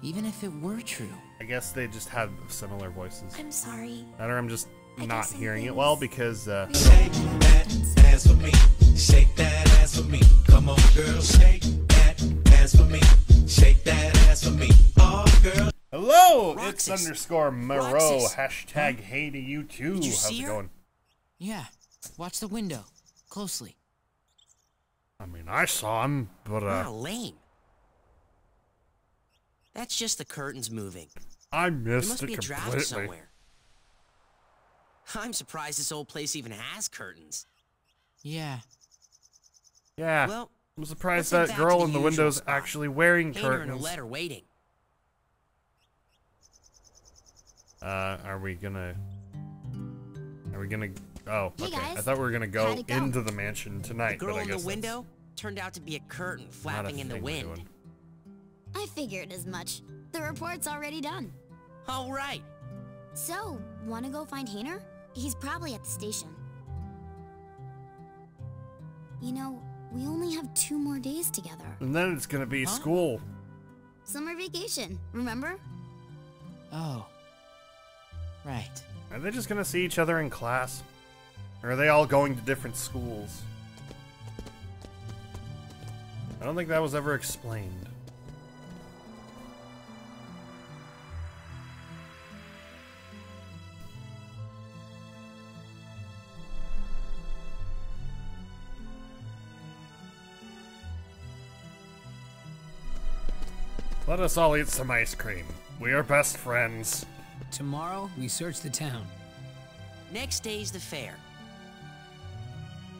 Even if it were true. I guess they just had similar voices. I'm sorry. Or I'm just I not hearing it well because uh, Shake that ass for me. Shake that ass for me. Come on, girl. Shake that ass for me. Shake that ass for me. Oh, girl. hello, it's Roxas. underscore Moreau hashtag Hey to you too. You How's it her? going? Yeah. Watch the window. Closely. I mean, I saw him, but uh, lame. That's just the curtains moving. I missed There must it be a draft completely. somewhere. I'm surprised this old place even has curtains. Yeah. Yeah. Well, I'm surprised let's that girl in the the usual window's spot. actually wearing Painter and a letter waiting. Uh, are we gonna? Are we gonna? Oh, Hey, okay. I thought we were gonna go, go? into the mansion The tonight, girl but I in guess the window turned out to be a curtain that's not a flapping in the wind. I figured as much. The report's already done. All right. So, wanna go find Hayner? He's probably at the station. You know, we only have two more days together. And then it's gonna be Huh? school. Summer vacation, remember? Oh. Right. Are they just gonna see each other in class? Or are they all going to different schools? I don't think that was ever explained. Let us all eat some ice cream. We are best friends. Tomorrow, we search the town. Next day's the fair.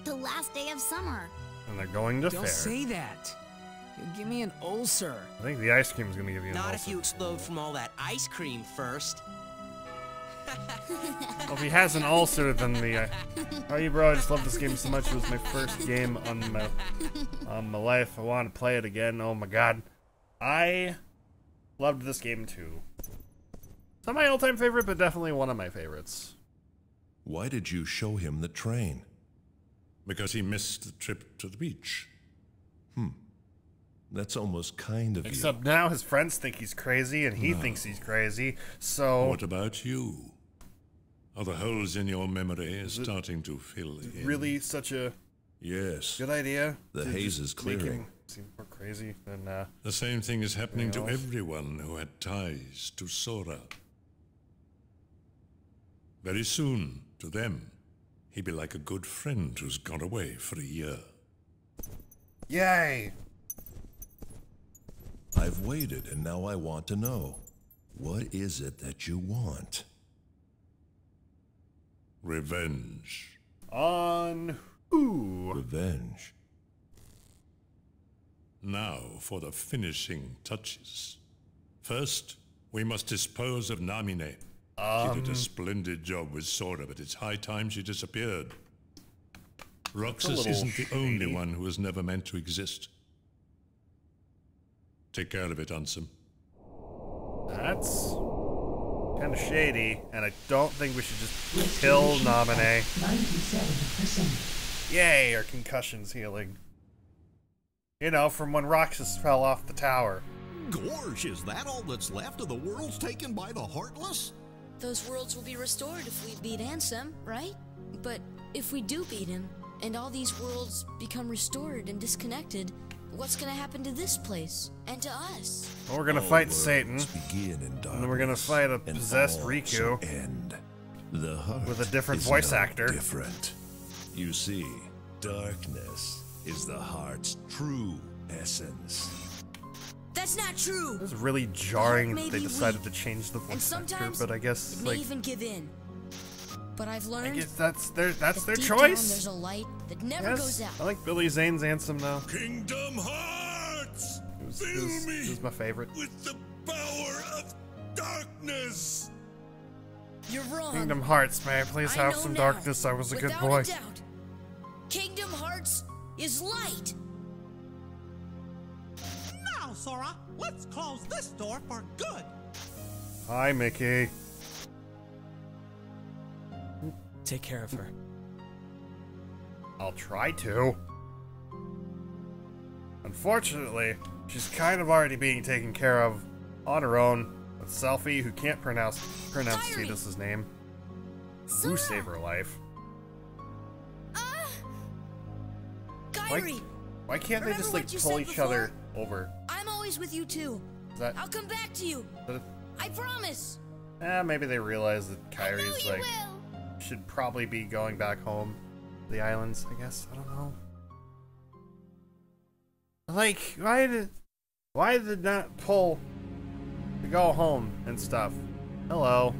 The last day of summer. And they're going to Don't fair. say that. You'll give me an ulcer. I think the ice cream's gonna give you an Not if you explode from all that ice cream first. [laughs] Well, if he has an ulcer, then the. Uh, oh, you bro, I just love this game so much. It was my first game on my on my life. I want to play it again. Oh my god, I loved this game too. It's not my all-time favorite, but definitely one of my favorites. Why did you show him the train? Because he missed the trip to the beach. Hmm. That's almost kind of Except now his friends think he's crazy, and he No. thinks he's crazy. So What about you? Are the holes in your memory starting to fill in? really such a Yes. good idea. The haze is make clearing. Him Seem more crazy than uh, The same thing is happening to everyone who had ties to Sora. Very soon, to them, he'd be like a good friend who's gone away for a year. Yay! I've waited, and now I want to know. What is it that you want? Revenge. On who? Revenge. Now for the finishing touches. First, we must dispose of Naminé. she did Um. a splendid job with Sora, but it's high time she disappeared. Roxas isn't the only one who was never meant to exist. Take care of it, Ansem. That's kind of shady, and I don't think we should just kill Nominee. 97%. Yay, our concussion's healing. You know, from when Roxas fell off the tower. Gorge, is that all that's left of the worlds taken by the Heartless? Those worlds will be restored if we beat Ansem, right? But if we do beat him, and all these worlds become restored and disconnected, what's gonna happen to this place? And to us? Well, we're gonna All fight Satan, begin in and then we're gonna fight a possessed all Riku. end. The heart With a different voice actor. Different. You see, darkness is the heart's true essence. That's not true! It was really jarring may that they decided weak, to change the And voice actor, but I guess it may like even give in. But I've I learned guess that's their that's that their deep choice. Down, there's a light that never Yes, goes out. I like Billy Zane's Ansem though. Kingdom Hearts! It was, Fill it was, me it was my favorite. with the power of darkness! You're wrong. Kingdom Hearts, may I please I have know some now, darkness? I was a good without boy. doubt. Kingdom Hearts is light. Now, Sora, let's close this door for good. Hi, Mickey. Take care of her. I'll try to. Unfortunately, she's kind of already being taken care of on her own with Selphie, who can't pronounce pronounce Kairi! Tidus's name. Who saved her life? Why, why can't they just like pull each before? other over? I'm always with you too. That, I'll come back to you. that I promise. eh, maybe they realize that Kairi's like should probably be going back home, to the islands. I guess I don't know. Like, why did why did not pull to go home and stuff? Hello.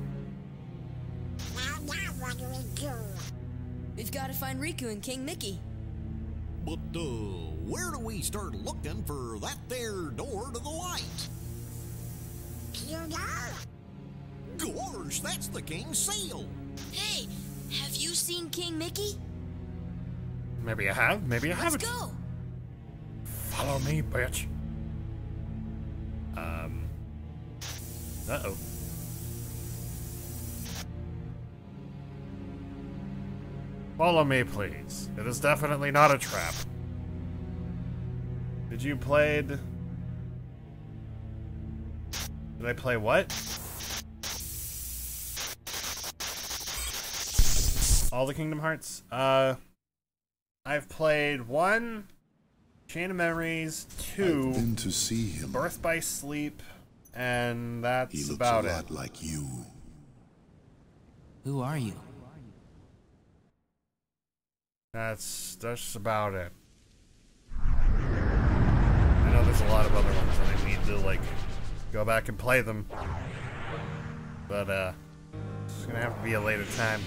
Now, now what do we do? We've got to find Riku and King Mickey. But, uh, where do we start looking for that there door to the light? You know? Gorge, that's the king's seal. Hey, have you seen King Mickey? Maybe I have. Maybe I Let's haven't. go. Follow me, bitch. Um. Uh oh. Follow me, please. It is definitely not a trap. Did you played? Did I play what? All the Kingdom Hearts? Uh, I've played one, Chain of Memories, 2 been to see him. Birth by Sleep, and that's about it. He looks about a it. lot like you. Who are you? That's that's about it. I know there's a lot of other ones, and I need to like go back and play them. But, uh, it's gonna have to be a later time.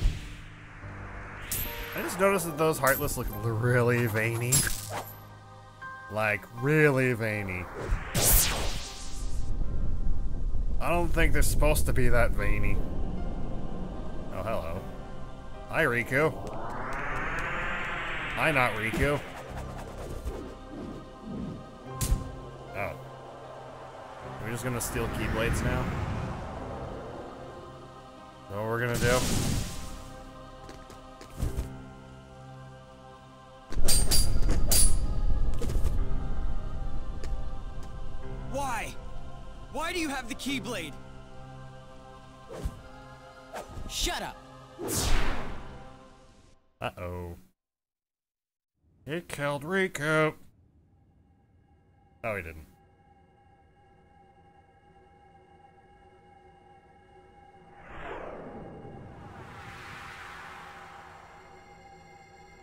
I just noticed that those Heartless look really veiny. Like, really veiny. I don't think they're supposed to be that veiny. Oh, hello. Hi, Riku. Hi, not Riku. Oh. We're just gonna steal Keyblades now? Is what we're gonna do? Why? Why do you have the Keyblade? Shut up! Uh-oh. He killed Riku. Oh, he didn't.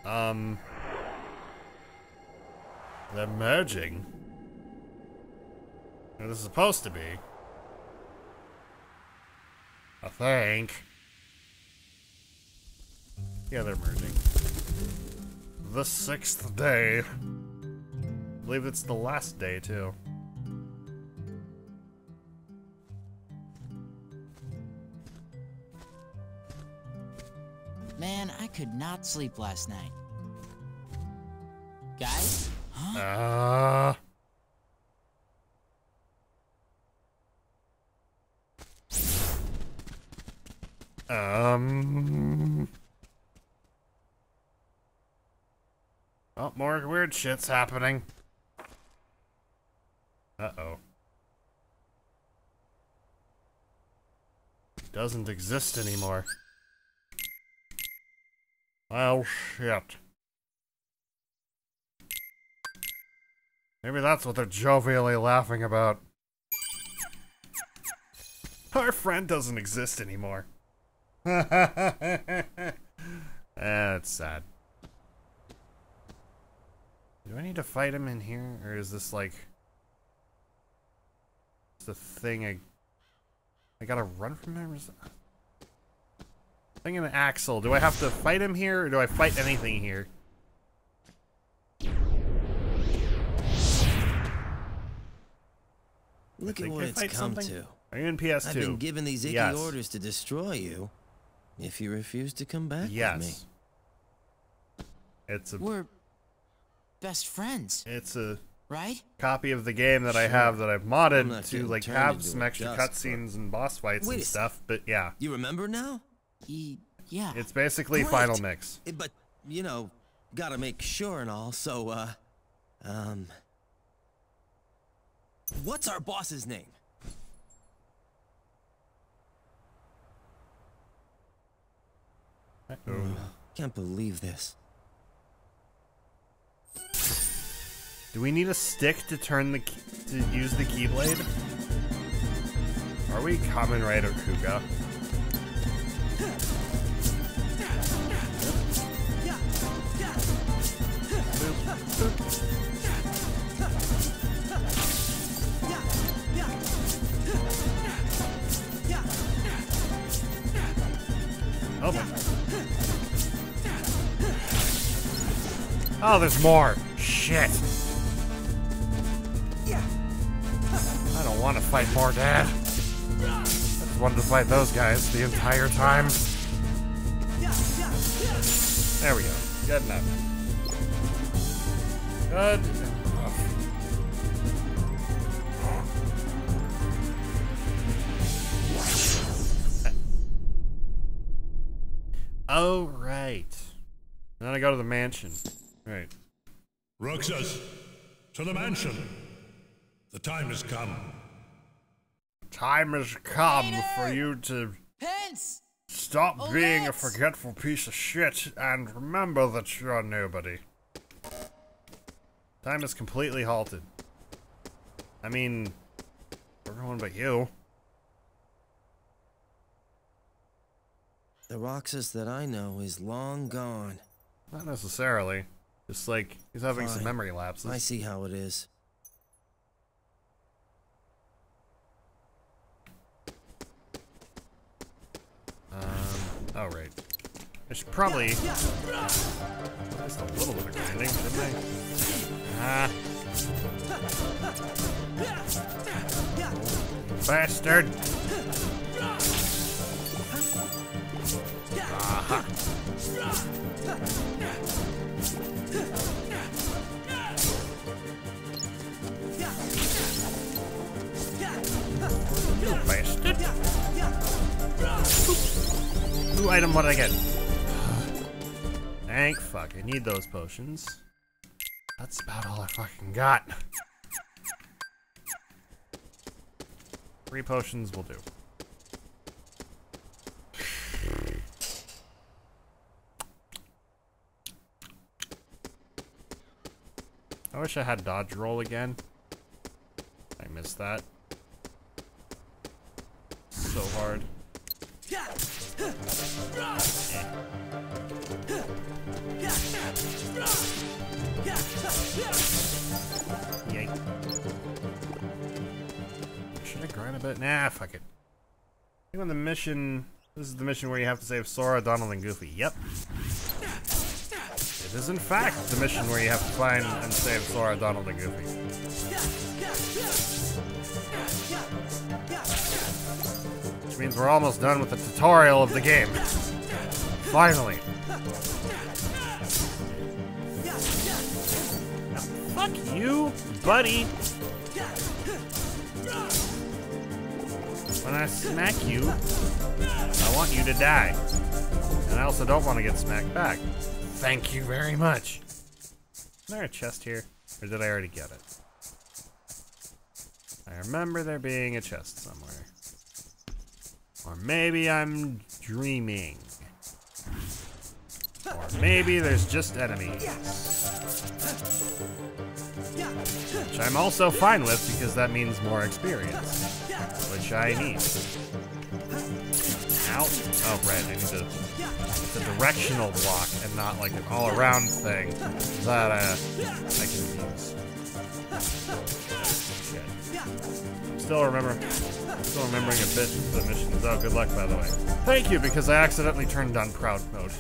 Um... They're merging. They're supposed to be. I think. Yeah, they're merging. The sixth day. I believe it's the last day, too. Man, I could not sleep last night. Guys? Ah. um. Oh, more weird shit's happening. Uh-oh. Doesn't exist anymore. Well, shit. Maybe that's what they're jovially laughing about. Our friend doesn't exist anymore. [laughs] That's sad. Do I need to fight him in here? Or is this like... the thing I... I gotta run from him? Or is that... Thing in the Axel. Do I have to fight him here, or do I fight anything here? Look at what it's come something? to. Are you in PS2? I've been given these icky Yes. orders to destroy you if you refuse to come back with me. Yes. It's a We're best friends, it's a right? copy of the game that I have that I've modded to like have some extra dust, cutscenes and boss fights Wait and stuff. But yeah, You remember now? Y- yeah. it's basically Great. Final Mix. Eh, But, you know, gotta make sure and all, so, uh, um... What's our boss's name? Can't believe this. Do we need a stick to turn the to use the Keyblade? Are we Kamen Rider Kuuga? Oh, oh, there's more. Shit. I don't want to fight more, Dad. I just wanted to fight those guys the entire time. There we go. Good enough. Good enough. Oh, right. Then I go to the mansion. Right. Roxas, to the mansion. The time has come. Time has come for you to Pence! stop Oh, being a forgetful piece of shit and remember that you're nobody. Time is completely halted. I mean, everyone but you. The Roxas that I know is long gone. Not necessarily. Just like he's having some memory lapses. I see how it is. Oh, right. I should probably... Just a little bit of grinding, shouldn't I? Ah. Bastard! Aha. You bastard! Item, what did I get? Thank fuck, I need those potions. That's about all I fucking got. Three potions will do. I wish I had dodge roll again. I missed that. So hard. Should I grind a bit? Nah, fuck it. On the mission... This is the mission where you have to save Sora, Donald, and Goofy. Yep. It is in fact the mission where you have to find and save Sora, Donald, and Goofy. Which means we're almost done with the tutorial of the game. Finally. Now, fuck you, buddy. When I smack you, I want you to die. And I also don't want to get smacked back. Thank you very much. Is there a chest here? Or did I already get it? I remember there being a chest somewhere. Or maybe I'm dreaming. Or maybe there's just enemies. Which I'm also fine with because that means more experience. Which I need. Ow. Oh, right, I need to... It's a directional block and not like an all-around thing that uh, I can use. Still remember... Still remembering a bit of the missions. Oh, good luck, by the way. Thank you, because I accidentally turned on Proud Mode.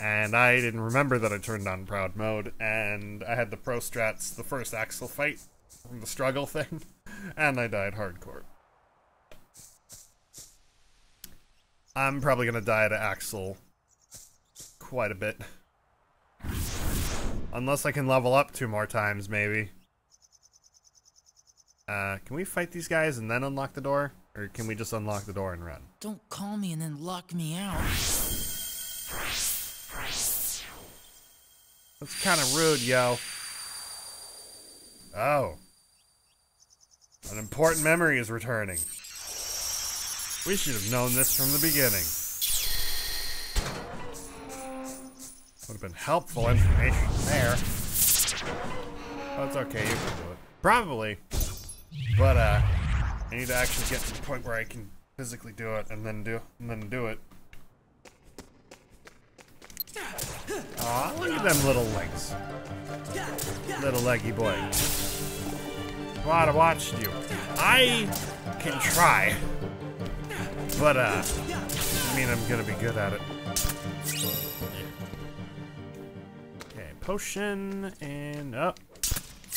And I didn't remember that I turned on Proud Mode, and I had the Pro Strats, the first Axel fight, from the struggle [laughs] thing, and I died hardcore. I'm probably gonna die to Axel quite a bit. Unless I can level up two more times, maybe. Uh, can we fight these guys and then unlock the door? Or can we just unlock the door and run? Don't call me and then lock me out. That's kind of rude, yo. Oh. An important memory is returning. We should have known this from the beginning. Would have been helpful information there. Oh, it's okay, you can do it. Probably. But, uh, I need to actually get to the point where I can physically do it and then do and then do it. Aw, look at them little legs. Little leggy boy. Glad I watched you. I can try. But, uh, I mean I'm gonna be good at it. Okay, potion and up.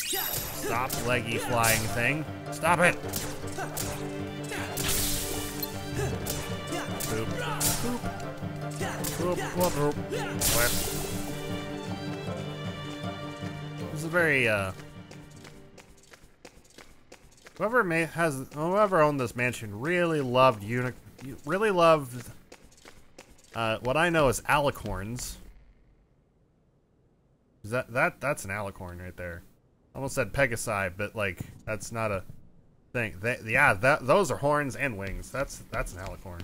Stop, leggy flying thing. Stop it! Boop. Boop. Boop, boop, boop. This is a very, uh... Whoever may has whoever owned this mansion really loved uni really loved uh, what I know as alicorns. Is that that that's an alicorn right there? Almost said Pegasi, but like that's not a thing. Yeah, that those are horns and wings. That's that's an alicorn.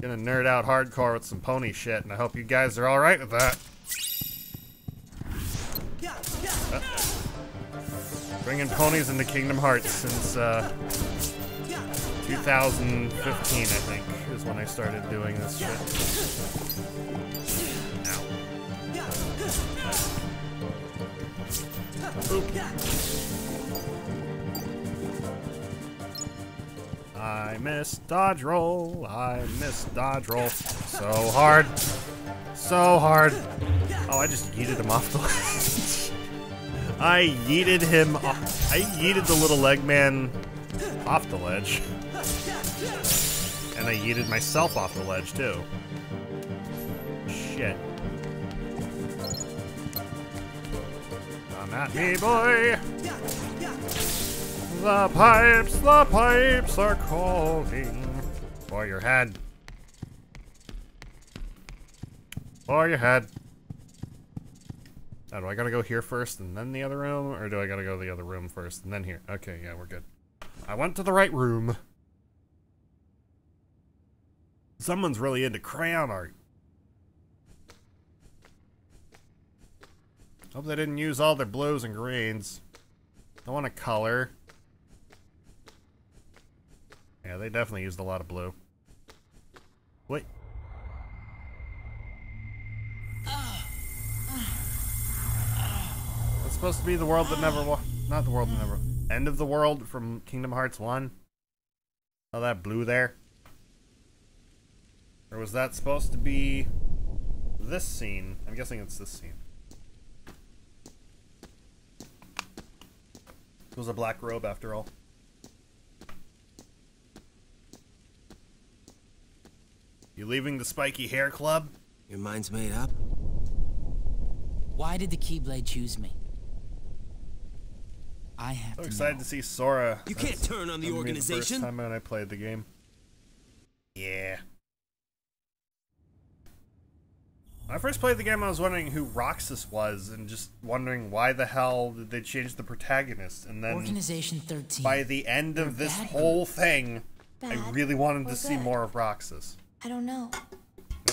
Gonna nerd out hardcore with some pony shit, and I hope you guys are all right with that. Uh, bringing ponies into Kingdom Hearts since uh, 2015, I think, is when I started doing this shit. I miss dodge roll. I miss dodge roll. So hard. So hard. Oh, I just yeeted him off the ledge. I yeeted him off. I yeeted the little leg man off the ledge. And I yeeted myself off the ledge, too. Shit. Come at me, boy! The pipes, the pipes are calling for your head. For your head. Oh, do I gotta go here first and then the other room? Or do I gotta go to the other room first and then here? Okay, yeah, we're good. I went to the right room. Someone's really into crayon art. Hope they didn't use all their blues and greens. Don't want to color. Yeah, they definitely used a lot of blue. Wait. That's supposed to be the world that never not the world that never end of the world from Kingdom Hearts 1. Oh, that blue there. Or was that supposed to be this scene? I'm guessing it's this scene. It was a black robe after all. You leaving the spiky hair club? Your mind's made up? Why did the Keyblade choose me? I have So to excited know. to see Sora. You can't turn on the gonna be organization. first time when I played the game. Yeah. When I first played the game, I was wondering who Roxas was, and just wondering why the hell did they change the protagonist. And then Organization 13. by the end of They're this bad whole thing, I really wanted or to see more of Roxas. I don't know.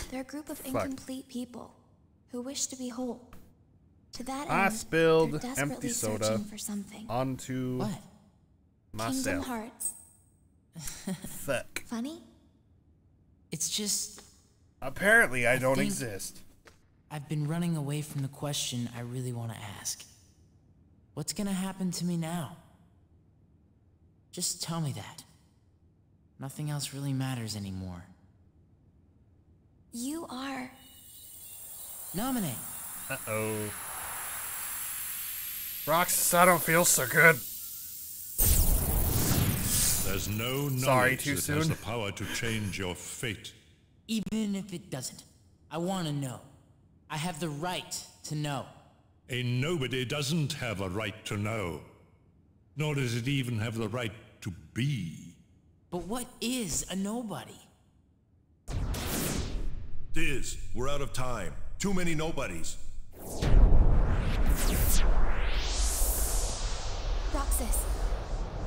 They're a group of Fuck. incomplete people who wish to be whole. To that I end, spilled they're desperately empty soda for something. onto What? Kingdom myself. Hearts. [laughs] Fuck. Funny? It's just Apparently, I, I don't think- exist. I've been running away from the question I really want to ask. What's gonna happen to me now? Just tell me that. Nothing else really matters anymore. You are. Naminé. Uh oh. Roxas, I don't feel so good. There's no knowledge Sorry, too that has the power to change your fate. Even if it doesn't, I want to know. I have the right to know. A nobody doesn't have a right to know. Nor does it even have the right to be. But what is a nobody? Diz, we're out of time. Too many nobodies. Roxas.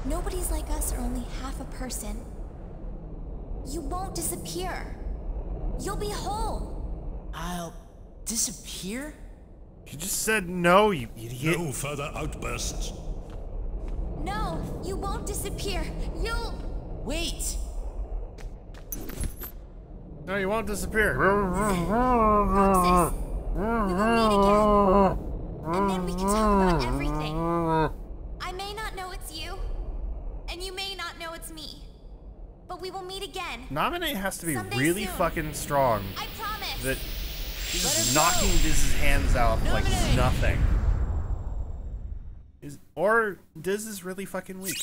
Nobodies like us are only half a person. You won't disappear. You'll be whole. I'll disappear? You just said no, you idiot. No further outbursts. No, you won't disappear. You'll. Wait! No, you won't disappear. Roxas. We will meet again. And then we can talk about everything. I may not know it's you, and you may not know it's me. But we will meet again. Naminé has to be Someday really soon. fucking strong. I promise. That he's just knocking Diz's hands out like nothing. Is or Diz is really fucking weak.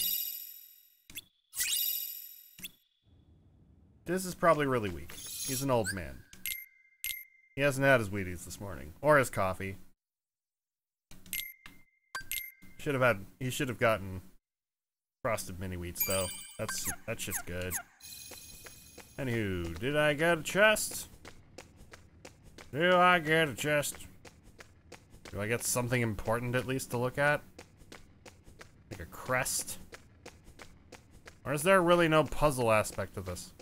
Diz is probably really weak. He's an old man. He hasn't had his Wheaties this morning or his coffee. Should have had. He should have gotten frosted mini wheats though. That's that shit's good. Anywho, did I get a chest? Do I get a chest? Do I get something important at least to look at? Like a crest? Or is there really no puzzle aspect to this?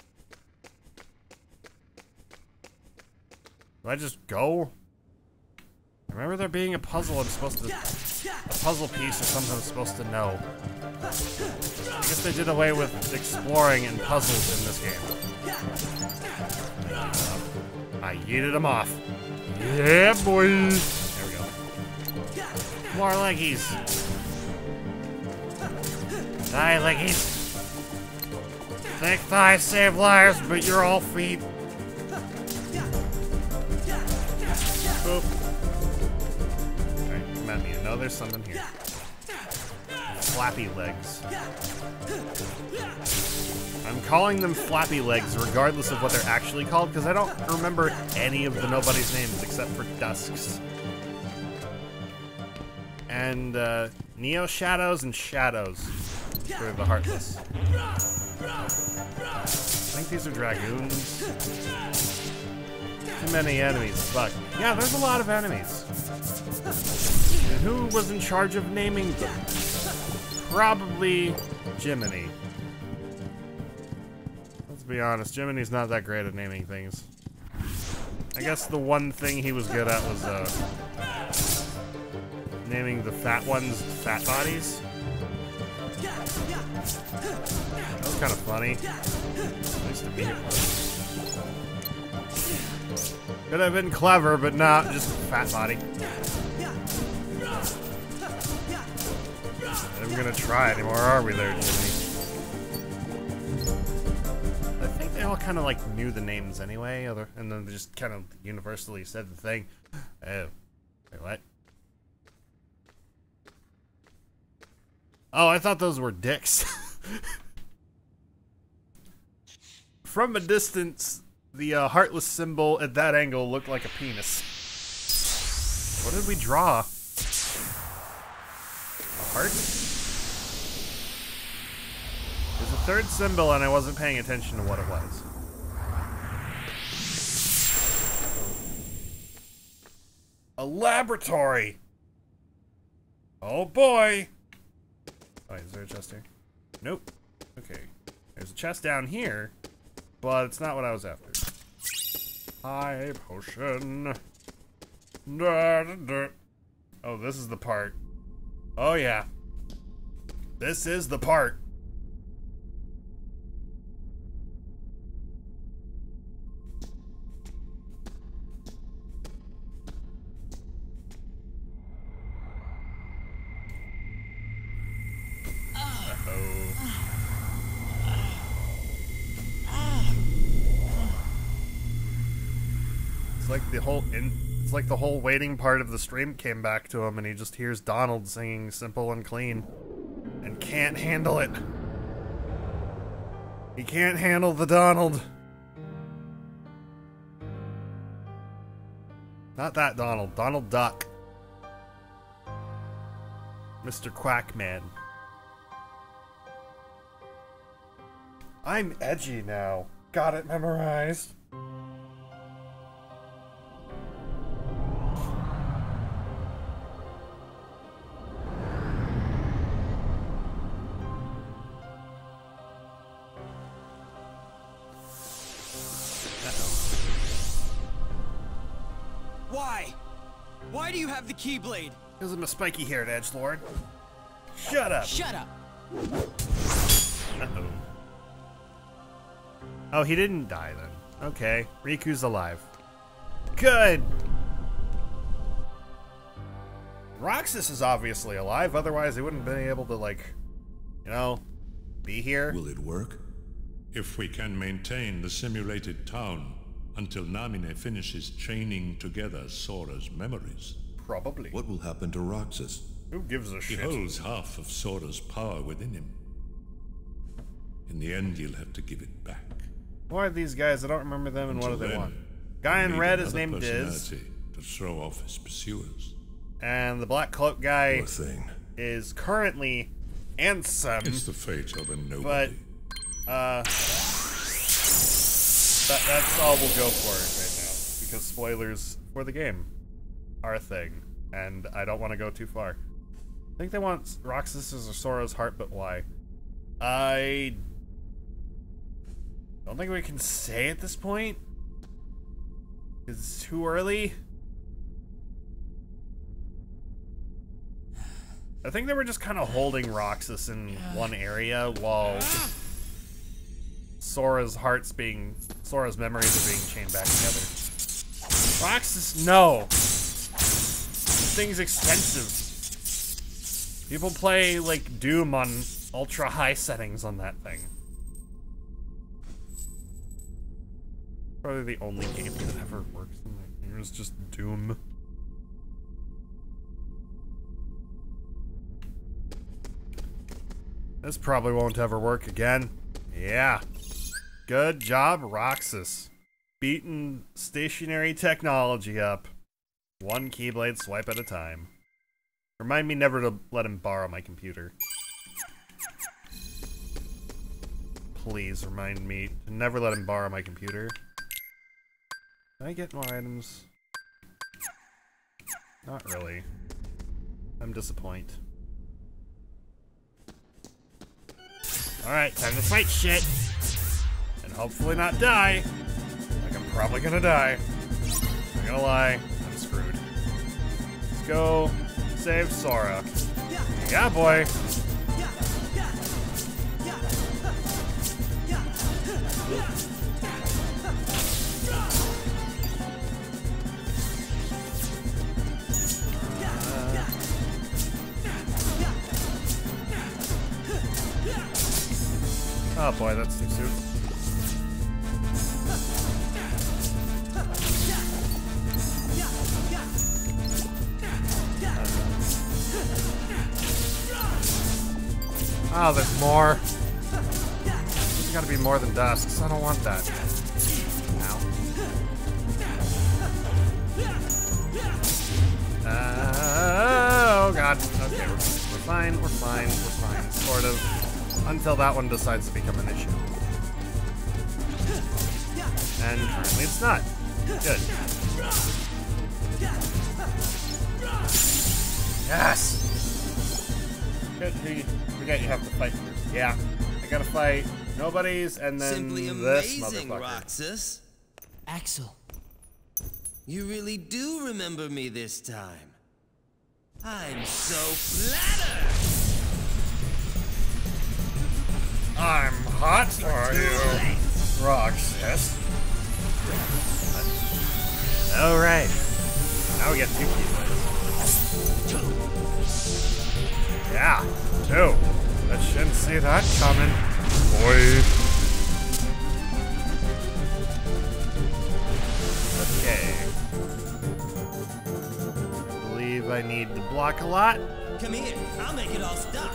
Do I just go? I remember there being a puzzle I'm supposed to... A puzzle piece or something I'm supposed to know. I guess they did away with exploring and puzzles in this game. I yeeted him off. Yeah, boy! There we go. More leggies. Die, leggies. Thick thighs save lives, but you're all feet. Boop. Alright, come at me. I know there's something here. Flappy legs. I'm calling them flappy legs regardless of what they're actually called because I don't remember any of the nobody's names except for Dusks. And uh, Neo Shadows and Shadows for the Heartless. I think these are Dragoons. Too many enemies. Fuck. Yeah, there's a lot of enemies. And who was in charge of naming them? Probably Jiminy. Let's be honest, Jiminy's not that great at naming things. I guess the one thing he was good at was uh, naming the fat ones fat bodies. That was kind of funny. Least to. Could have been clever, but not just fat body. I'm gonna try anymore, are we there, Jimmy? I think they all kind of like knew the names anyway, other, and then they just kind of universally said the thing. Oh, wait, what? Oh, I thought those were dicks. [laughs] From a distance, the uh, heartless symbol at that angle looked like a penis. What did we draw? A heart? There's a third symbol and I wasn't paying attention to what it was. A laboratory! Oh boy! Oh, is there a chest here? Nope. Okay. There's a chest down here, but it's not what I was after. High potion. Oh, this is the part. Oh, yeah. This is the part. Like the whole waiting part of the stream came back to him and he just hears Donald singing simple and clean and can't handle it. He can't handle the Donald. Not that Donald, Donald Duck. Mr. Quackman. I'm edgy now. Got it memorized. Keyblade? Because I'm a spiky haired edge lord. Shut up. Shut up. Uh-oh. Oh, he didn't die then. Okay. Riku's alive. Good! Roxas is obviously alive, otherwise they wouldn't have been able to, like, you know, be here. Will it work? If we can maintain the simulated town until Naminé finishes chaining together Sora's memories. Probably. What will happen to Roxas? Who gives a He shit? holds half of Sora's power within him. In the end, you'll have to give it back. Who are these guys? I don't remember them and what do they then, want? Guy in red is named Diz. To throw off his pursuers. And the black cloak guy thing. is currently Ansem. It's the fate of a But, nobody. uh, that, that's all we'll go for right now. Because spoilers for the game a thing. And I don't want to go too far. I think they want Roxas's or Sora's heart, but why? I don't think we can say at this point. It's too early. I think they were just kind of holding Roxas in one area while Sora's heart's being Sora's memories are being chained back together. Roxas, no. Thing's expensive. People play like Doom on ultra high settings on that thing. Probably the only game that ever works in my ears, just Doom. This probably won't ever work again. Yeah. Good job, Roxas. Beating stationary technology up. One Keyblade swipe at a time. Remind me never to let him borrow my computer. Please remind me to never let him borrow my computer. Can I get more items? Not really. I'm disappointed. Alright, time to fight shit! And hopefully not die. Like I'm probably gonna die. Not gonna lie, go save Sora. Yeah, boy! Uh, oh boy, that's too soon. Oh, there's more. There's gotta be more than dust. I don't want that. Ow. Uh, oh god. Okay, we're, we're fine, we're fine, we're fine. Sort of. Until that one decides to become an issue. And currently it's not. Good. Good, you forget you have to fight first. Yeah. I gotta fight nobody's and then Simply this amazing, motherfucker. Roxas. Axel. You really do remember me this time. I'm so flattered. I'm hot for you, Roxas. Alright. Now we got two keyblades. Yeah, two. I shouldn't see that coming. Boy. Okay. I believe I need to block a lot. Come here. I'll make it all stop.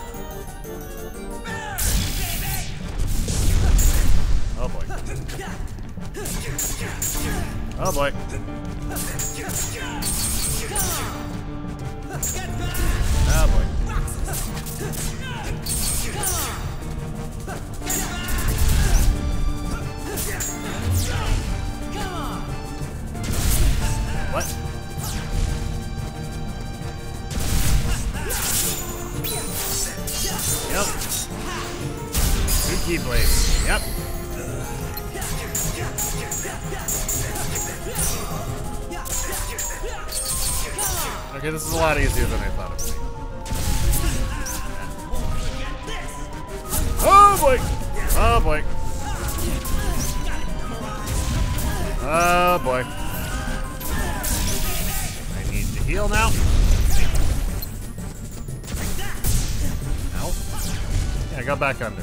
Oh boy. Oh boy. Oh boy. Okay, this is a lot easier than I thought it would be. Oh boy! Oh boy! Oh boy. I need to heal now. Ow. Yeah, I got back under.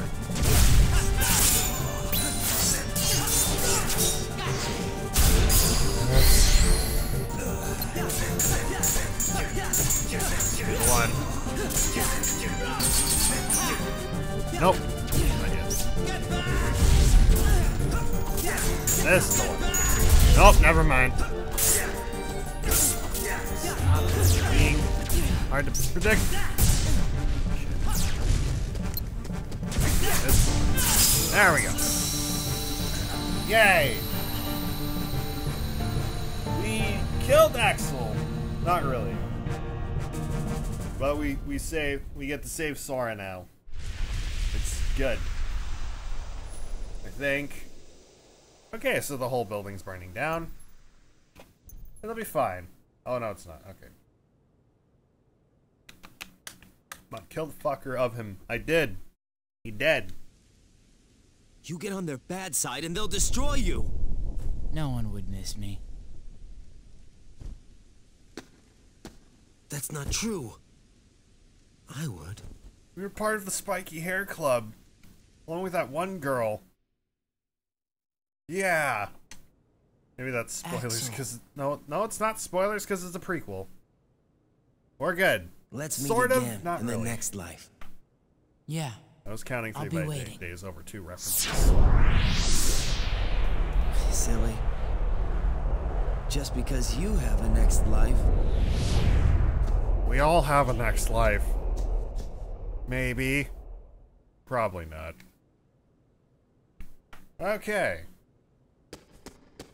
One. Nope. This one. Nope, never mind. Being hard to predict. This- There we go. Yay! We killed Axel. Not really. But we we save we get to save Sora now. It's good. I think. Okay, so the whole building's burning down. It'll be fine. Oh no, it's not. Okay. But kill the fucker of him. I did. He dead. You get on their bad side and they'll destroy you. No one would miss me. That's not true. I would. We were part of the Spiky Hair Club, along with that one girl. Yeah. Maybe that's spoilers because no, no, it's not spoilers because it's a prequel. We're good. Let's meet sort again of, not in really. the next life. Yeah. I was counting three by waiting. days over two references. Silly. Just because you have a next life. We all have a next life. Maybe. Probably not. Okay.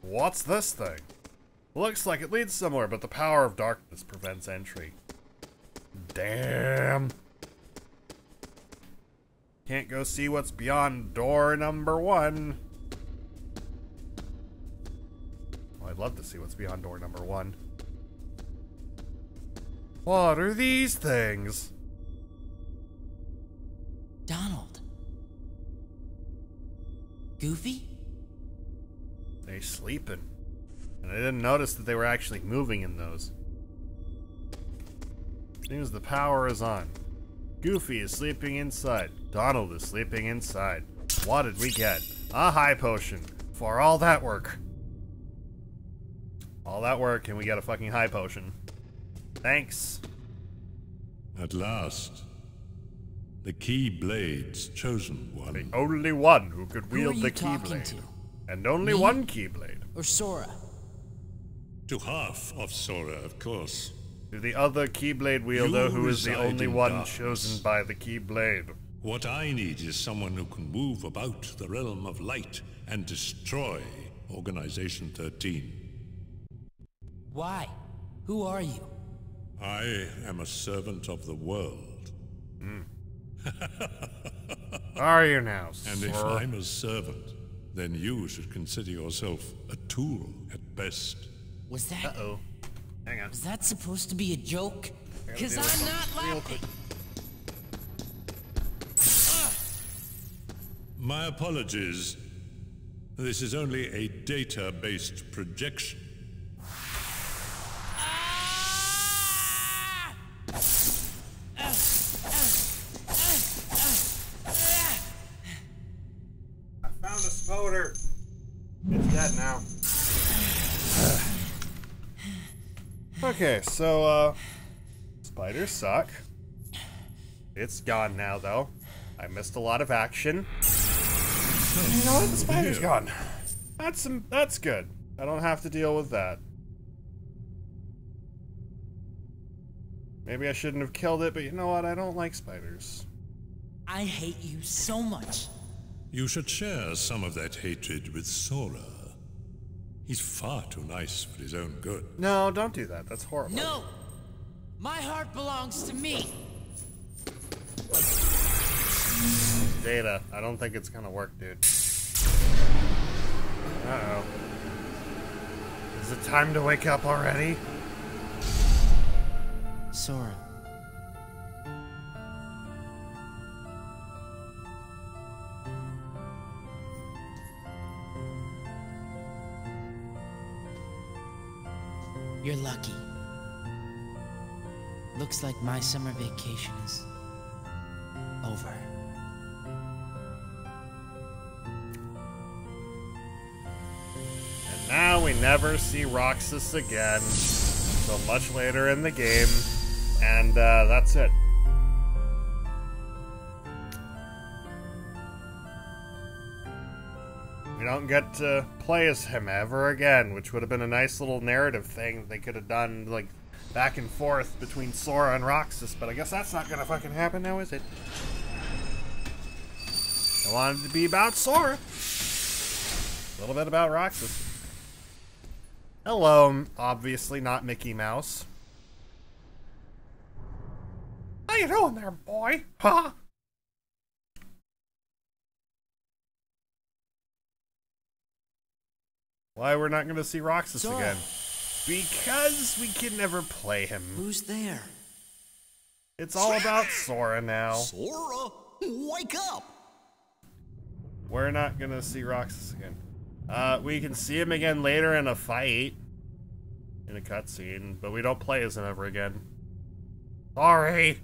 What's this thing? Looks like it leads somewhere, but the power of darkness prevents entry. Damn. Can't go see what's beyond door number one. Well, I'd love to see what's beyond door number one. What are these things? Goofy? They sleeping. And I didn't notice that they were actually moving in those. Seems the power is on. Goofy is sleeping inside. Donald is sleeping inside. What did we get? A high potion. For all that work. All that work and we got a fucking high potion. Thanks. At last, the Keyblade's chosen one. The only one who could Who are wield you the talking Keyblade. And only Me? one Keyblade. Or Sora? To half of Sora, of course. To the other Keyblade wielder You who is the only one darkness. chosen by the Keyblade. What I need is someone who can move about the realm of light and destroy Organization 13. Why? Who are you? I am a servant of the world. Hmm. [laughs] Are you now, And if? I'm a servant, then you should consider yourself a tool at best. Was that. Uh oh. Hang on. Was that supposed to be a joke? Because I'm something not laughing. My apologies. This is only a data-based projection. Okay, so uh spiders suck. It's gone now though. I missed a lot of action. You know what? The spider's gone. That's some that's good. I don't have to deal with that. Maybe I shouldn't have killed it, but you know what? I don't like spiders. I hate you so much. You should share some of that hatred with Sora. He's far too nice for his own good. No, don't do that. That's horrible. No! My heart belongs to me! Data, I don't think it's gonna work, dude. Uh-oh. Is it time to wake up already? Sora. You're lucky. Looks like my summer vacation is over. And now we never see Roxas again. So much later in the game. And uh, that's it. We don't get to play as him ever again, which would have been a nice little narrative thing they could have done, like, back and forth between Sora and Roxas, but I guess that's not gonna fucking happen now, is it? I wanted to be about Sora. A little bit about Roxas. Hello, obviously not Mickey Mouse. How you doing there, boy? Huh? Why we're not gonna see Roxas again? Because we can never play him. Who's there? It's all about Sora now. Sora, wake up! We're not gonna see Roxas again. Uh, we can see him again later in a fight, in a cutscene, but we don't play as him ever again. Sorry.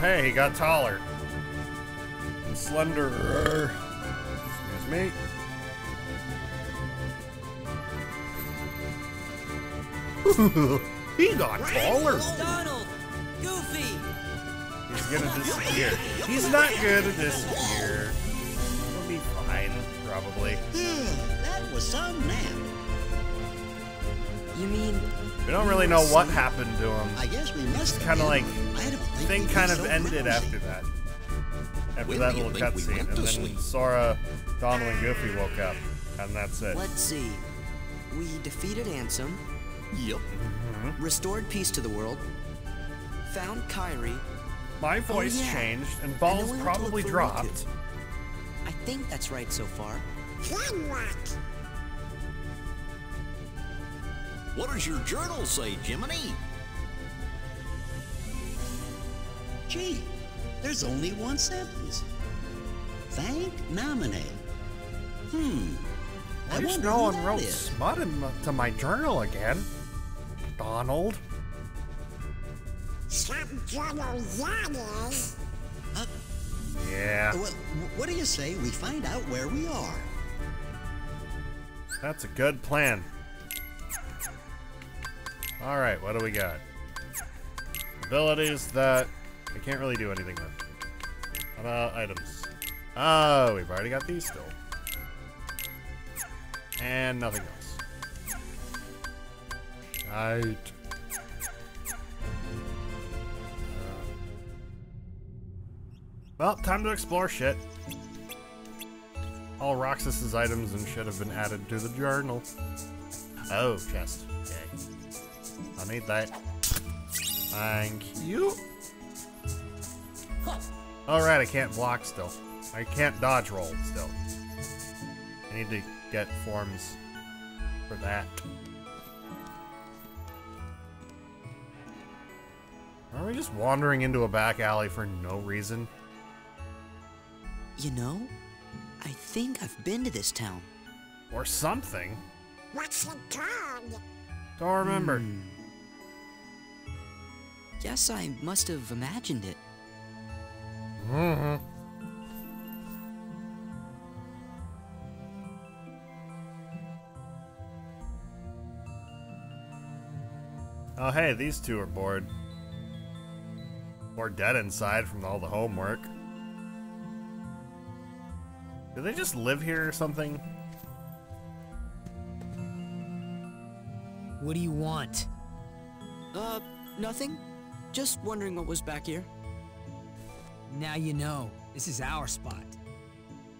Oh, hey, he got taller. And slenderer. Excuse me. [laughs] he got taller. Donald! Goofy! He's gonna [laughs] disappear. He's not gonna disappear. He'll be fine, probably. Hmm, that was some nap. You mean... We don't really know what happened to him. I guess we must have Kind of like I don't think thing kind of ended after that. After that little cutscene, and then sleep? Sora, Donald, and Goofy woke up, and that's it. Let's see. We defeated Ansem. Yep. Mm-hmm. Restored peace to the world. Found Kairi. My voice yeah. changed, and balls we went to probably dropped. Riku. I think that's right so far. Then what? What does your journal say, Jiminy? Gee, there's only one sentence. Thank Naminé. Hmm. I I wish wonder no who one wrote is. smut into my journal again. Donald. Some journal that is. Yeah, Well, what do you say we find out where we are? that's a good plan. Alright, what do we got? Abilities that I can't really do anything with. How about items? Oh, we've already got these still. And nothing else. Right. Well, time to explore shit. All Roxas's items and shit have been added to the journal. Oh, chest. Okay. I need that. Thank you. Alright, I can't block still. I can't dodge roll still. I need to get forms for that. Are we just wandering into a back alley for no reason? You know, I think I've been to this town. Or something? What's it called? Don't remember. Hmm. Guess I must have imagined it. Mm-hmm. Oh, hey, these two are bored. Or dead inside from all the homework. Do they just live here or something? What do you want? Uh, nothing. Just wondering what was back here. Now you know. This is our spot.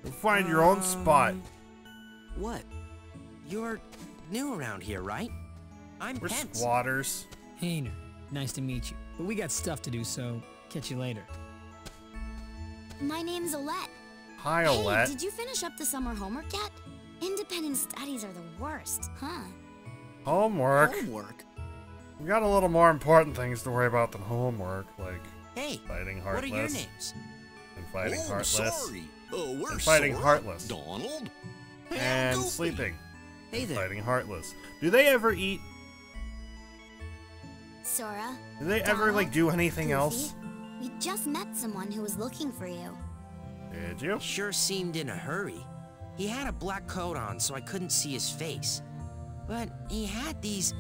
You Find your own spot. Um, What? You're new around here, right? I'm We're Pence. squatters. Hayner, nice to meet you. But we got stuff to do, so catch you later. My name's Olette. Hi, Hey, did you finish up the summer homework yet? Independent studies are the worst, huh? Homework. Homework? We got a little more important things to worry about than homework, like Hey, fighting what are your Heartless names? and fighting oh, Heartless sorry. Uh, we're and fighting Sora, Heartless Donald. and Goofy. sleeping. Hey there. Fighting Heartless. Do they ever eat? Sora. Do they ever Donald, like do anything Goofy, else? We just met someone who was looking for you. Did you? Sure seemed in a hurry. He had a black coat on, so I couldn't see his face. But he had these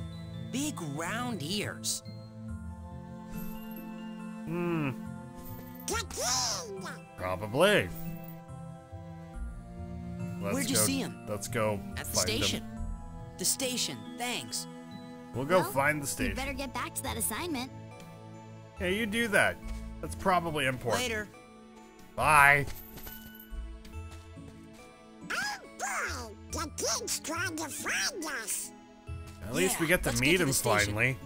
big round ears. Hmm. Probably. Let's Where'd you go- see him? Let's go At the find station. him. The station. Thanks. We'll go Well, find the You station. better get back to that assignment. Yeah, you do that. That's probably important. Later. Bye. Oh boy, the kid's trying to find us. At least we get to get meet to him finally.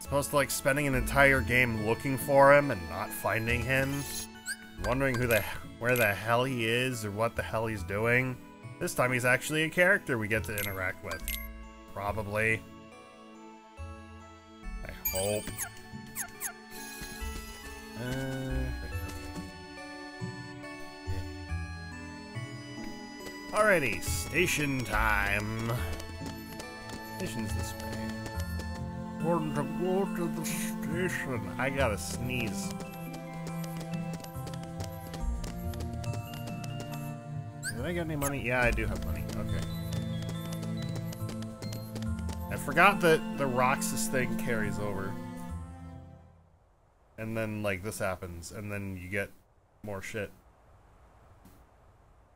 Supposed to like spending an entire game looking for him and not finding him, wondering who the where the hell he is or what the hell he's doing. This time he's actually a character we get to interact with. Probably. I hope. Uh, Alrighty, station time. Station's this way. going to go to the station. I gotta sneeze. Did I get any money? Yeah, I do have money. Okay. I forgot that the Roxas thing carries over. And then, like, this happens, and then you get more shit.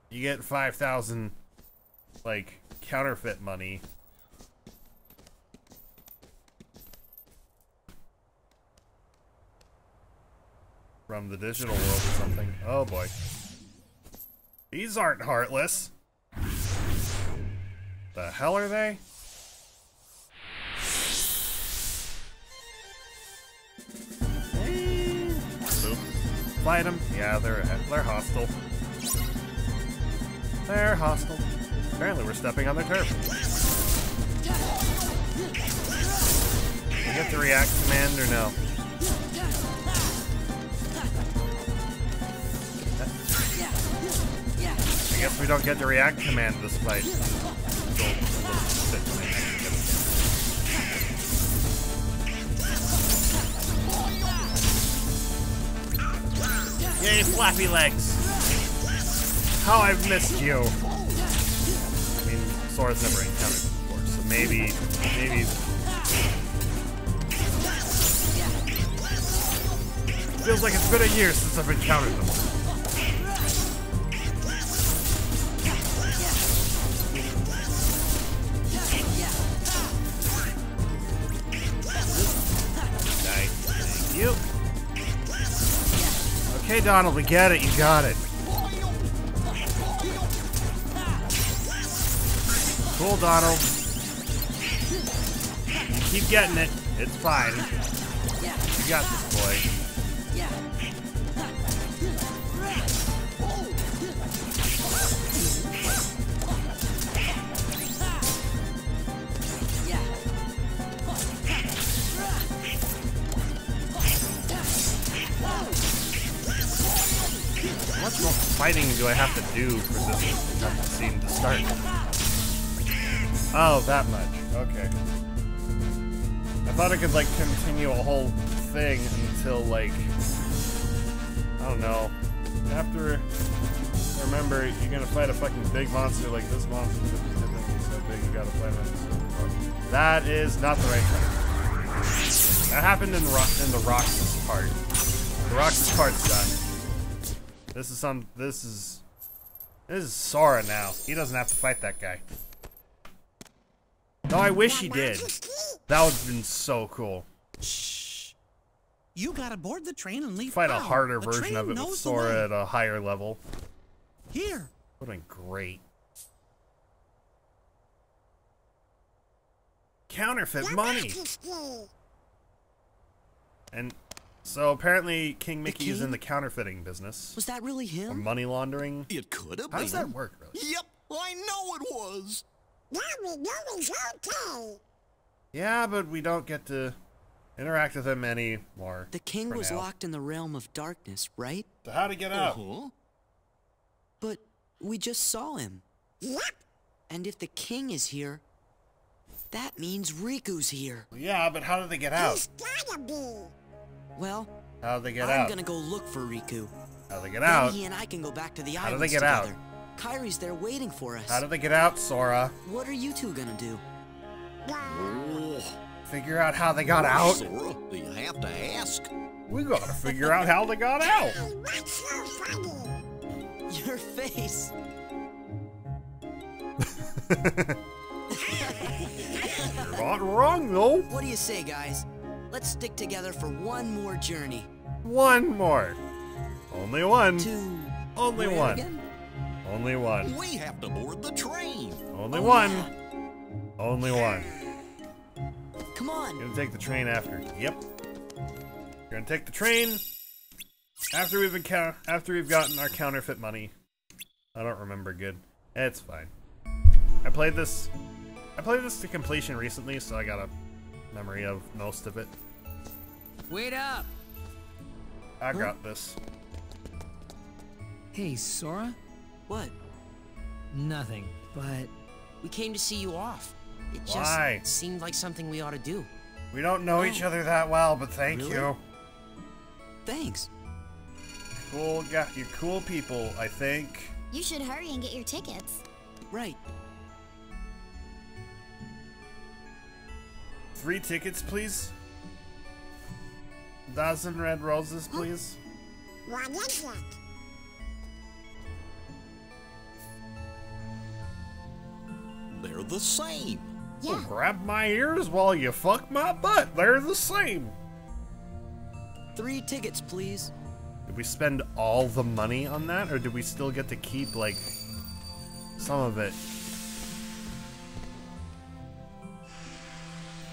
You get 5,000, like, counterfeit money. From the digital world or something. Oh boy. These aren't heartless. The hell are they? Fight them. Yeah, they're they're hostile. They're hostile. Apparently, we're stepping on their turf. We get the react command or no? Guess we don't get the react command this fight. To. Yay, flappy legs! How I've missed you! I mean, Sora's never encountered before, so maybe, maybe... Feels like it's been a year since I've encountered them. Okay, Donald, we get it, you got it. Cool, Donald. Keep getting it. It's fine. You got this, boy. How much more fighting do I have to do for this cutscene to start? Oh, that much. Okay. I thought I could, like, continue a whole thing until, like... I don't know. After... Remember, you're gonna fight a fucking big monster like this monster. I think he's so big, you gotta fight him. That is not the right thing. That happened in the, in the Roxas part. The Roxas part's done. This is some... This is... This is Sora now. He doesn't have to fight that guy. No, I wish he did. That would have been so cool. Shh. You gotta board the train and leave. Fight a harder The version of it with Sora at a higher level. Here. Would have been great. Counterfeit money! And so apparently King Mickey is in the counterfeiting business. Was that really him? Or him? money laundering. It could have been. How does been. that work, really? Yep, I know it was. Now we know it's okay. Yeah, but we don't get to interact with him anymore. The king for was now. locked in the realm of darkness, right? So how to get out? Uh-huh. But we just saw him. Yep. And if the king is here, that means Riku's here. Yeah, but how do they get out? He's gotta be. Well, How do they get I'm out? gonna go look for Riku. How do they get Then out? he and I can go back to the How do islands they get out? together. Kairi's there waiting for us. How do they get out, Sora? What are you two gonna do? Figure out how they got out? Sora, you have to ask. We gotta figure out how they got out. [laughs] Hey, what's so funny? Your face. [laughs] [laughs] You're not wrong, though. What do you say, guys? Let's stick together for one more journey. One more. Only one. To Only where one. again? Only one. We have to board the train. Only Oh, one. yeah. Only one. Come on. Gonna take the train after. Yep. Gonna take the train after we've after we've gotten our counterfeit money. I don't remember good. It's fine. I played this. I played this to completion recently, so I got a memory of most of it. Wait up! I got this. Hey, Sora? What? Nothing, but We came to see you off. It just Why? seemed like something we ought to do. We don't know each oh. other that well, but thank Really? you. Thanks. Cool, got you cool people, I think. You should hurry and get your tickets. Right. Three tickets, please. Dozen red roses, please. What is it? They're the same. Well, grab my ears while you fuck my butt. They're the same. Three tickets, please. Did we spend all the money on that, or did we still get to keep, like, some of it?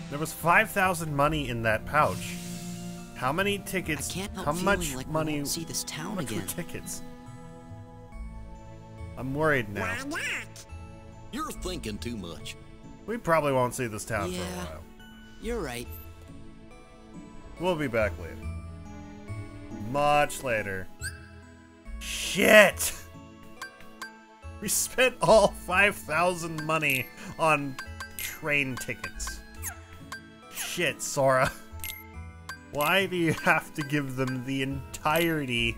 There was 5,000 money in that pouch. How many tickets? can't help how much like we money? won't see this town how much were again. tickets? I'm worried now. Why not? You're thinking too much. We probably won't see this town for a while. You're right. We'll be back later. Much later. Shit! We spent all 5,000 money on train tickets. Shit, Sora. Why do you have to give them the entirety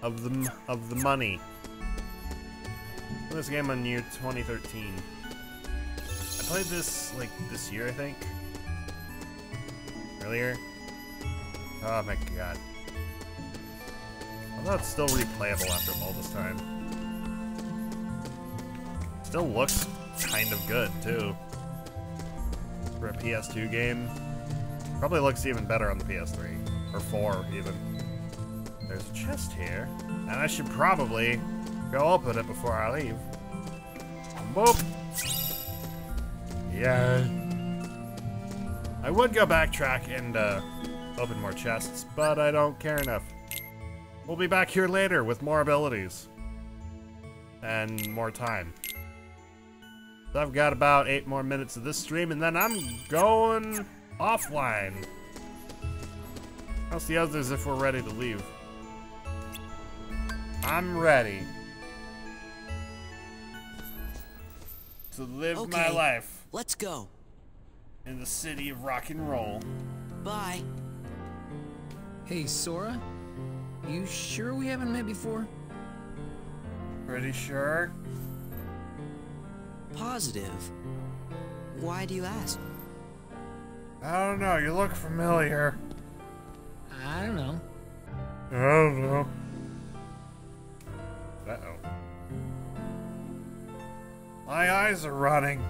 of the, of the money? This game on year 2013. I played this, like, this year, I think. Earlier. Oh my god. I thought it's still replayable after all this time. Still looks kind of good, too. For a PS2 game. Probably looks even better on the PS3. Or 4, even. There's a chest here. And I should probably go open it before I leave. Boop! Yeah. I would go backtrack and uh, open more chests, but I don't care enough. We'll be back here later with more abilities. And more time. So I've got about eight more minutes of this stream, and then I'm going offline. How's the others if we're ready to leave? I'm ready. To live my Okay. life Let's go. in the city of rock and roll. Bye. Hey, Sora? You sure we haven't met before? Pretty sure. Positive. Why do you ask? I don't know, you look familiar. I don't know. I don't know. Uh-oh. My eyes are running.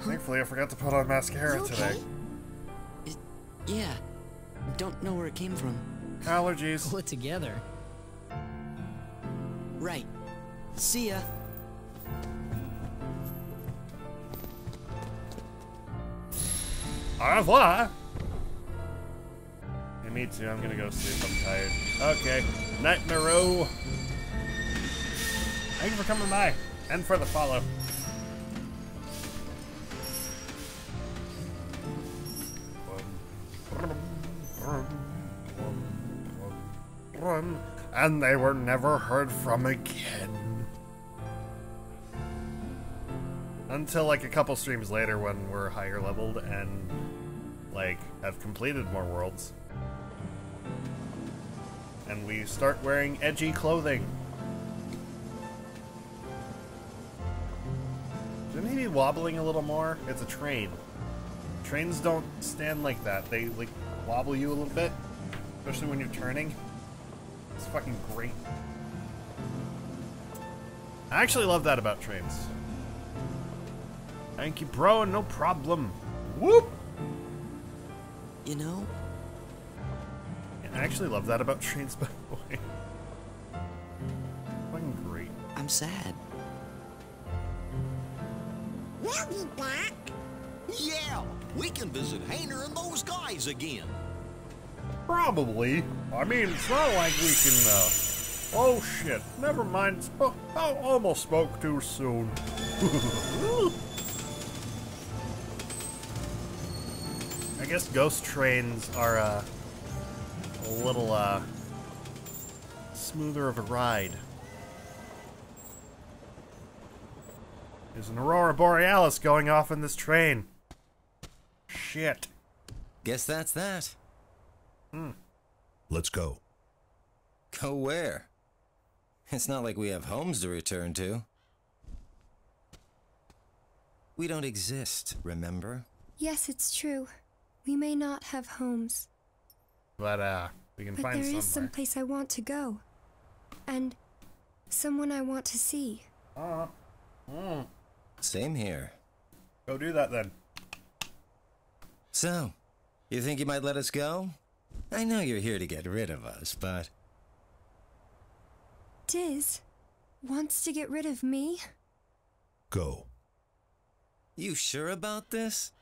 Thankfully, I forgot to put on mascara You today. Yeah. Don't know where it came from. Allergies. Pull it together. Right. See ya. Au revoir. Hey, me too. I'm gonna go sleep. I'm tired. Okay. Night in a row. Thank you for coming by and for the follow. And they were never heard from again. Until like a couple streams later when we're higher leveled and like have completed more worlds. And we start wearing edgy clothing. Shouldn't wobbling a little more? It's a train. Trains don't stand like that. They like wobble you a little bit, especially when you're turning. It's fucking great. I actually love that about trains. Thank you, bro, no problem. Whoop! You know, I actually love that about trains, [laughs] by the way. Fucking great. I'm sad. We'll be back. Yeah, we can visit Hayner and those guys again. Probably. I mean, it's not like we can, uh... Oh, shit. Never mind. Spo- I almost spoke too soon. [laughs] I guess ghost trains are, uh... A little, uh... Smoother of a ride. There's an Aurora Borealis going off in this train. Shit. Guess that's that. Hmm. Let's go. Go where? It's not like we have homes to return to. We don't exist, remember? Yes, it's true. We may not have homes, But uh, we can but find there somewhere. is some place I want to go. And someone I want to see. Uh, mm. Same here. Go do that then. So, you think you might let us go? I know you're here to get rid of us, but Diz wants to get rid of me? Go. you sure about this?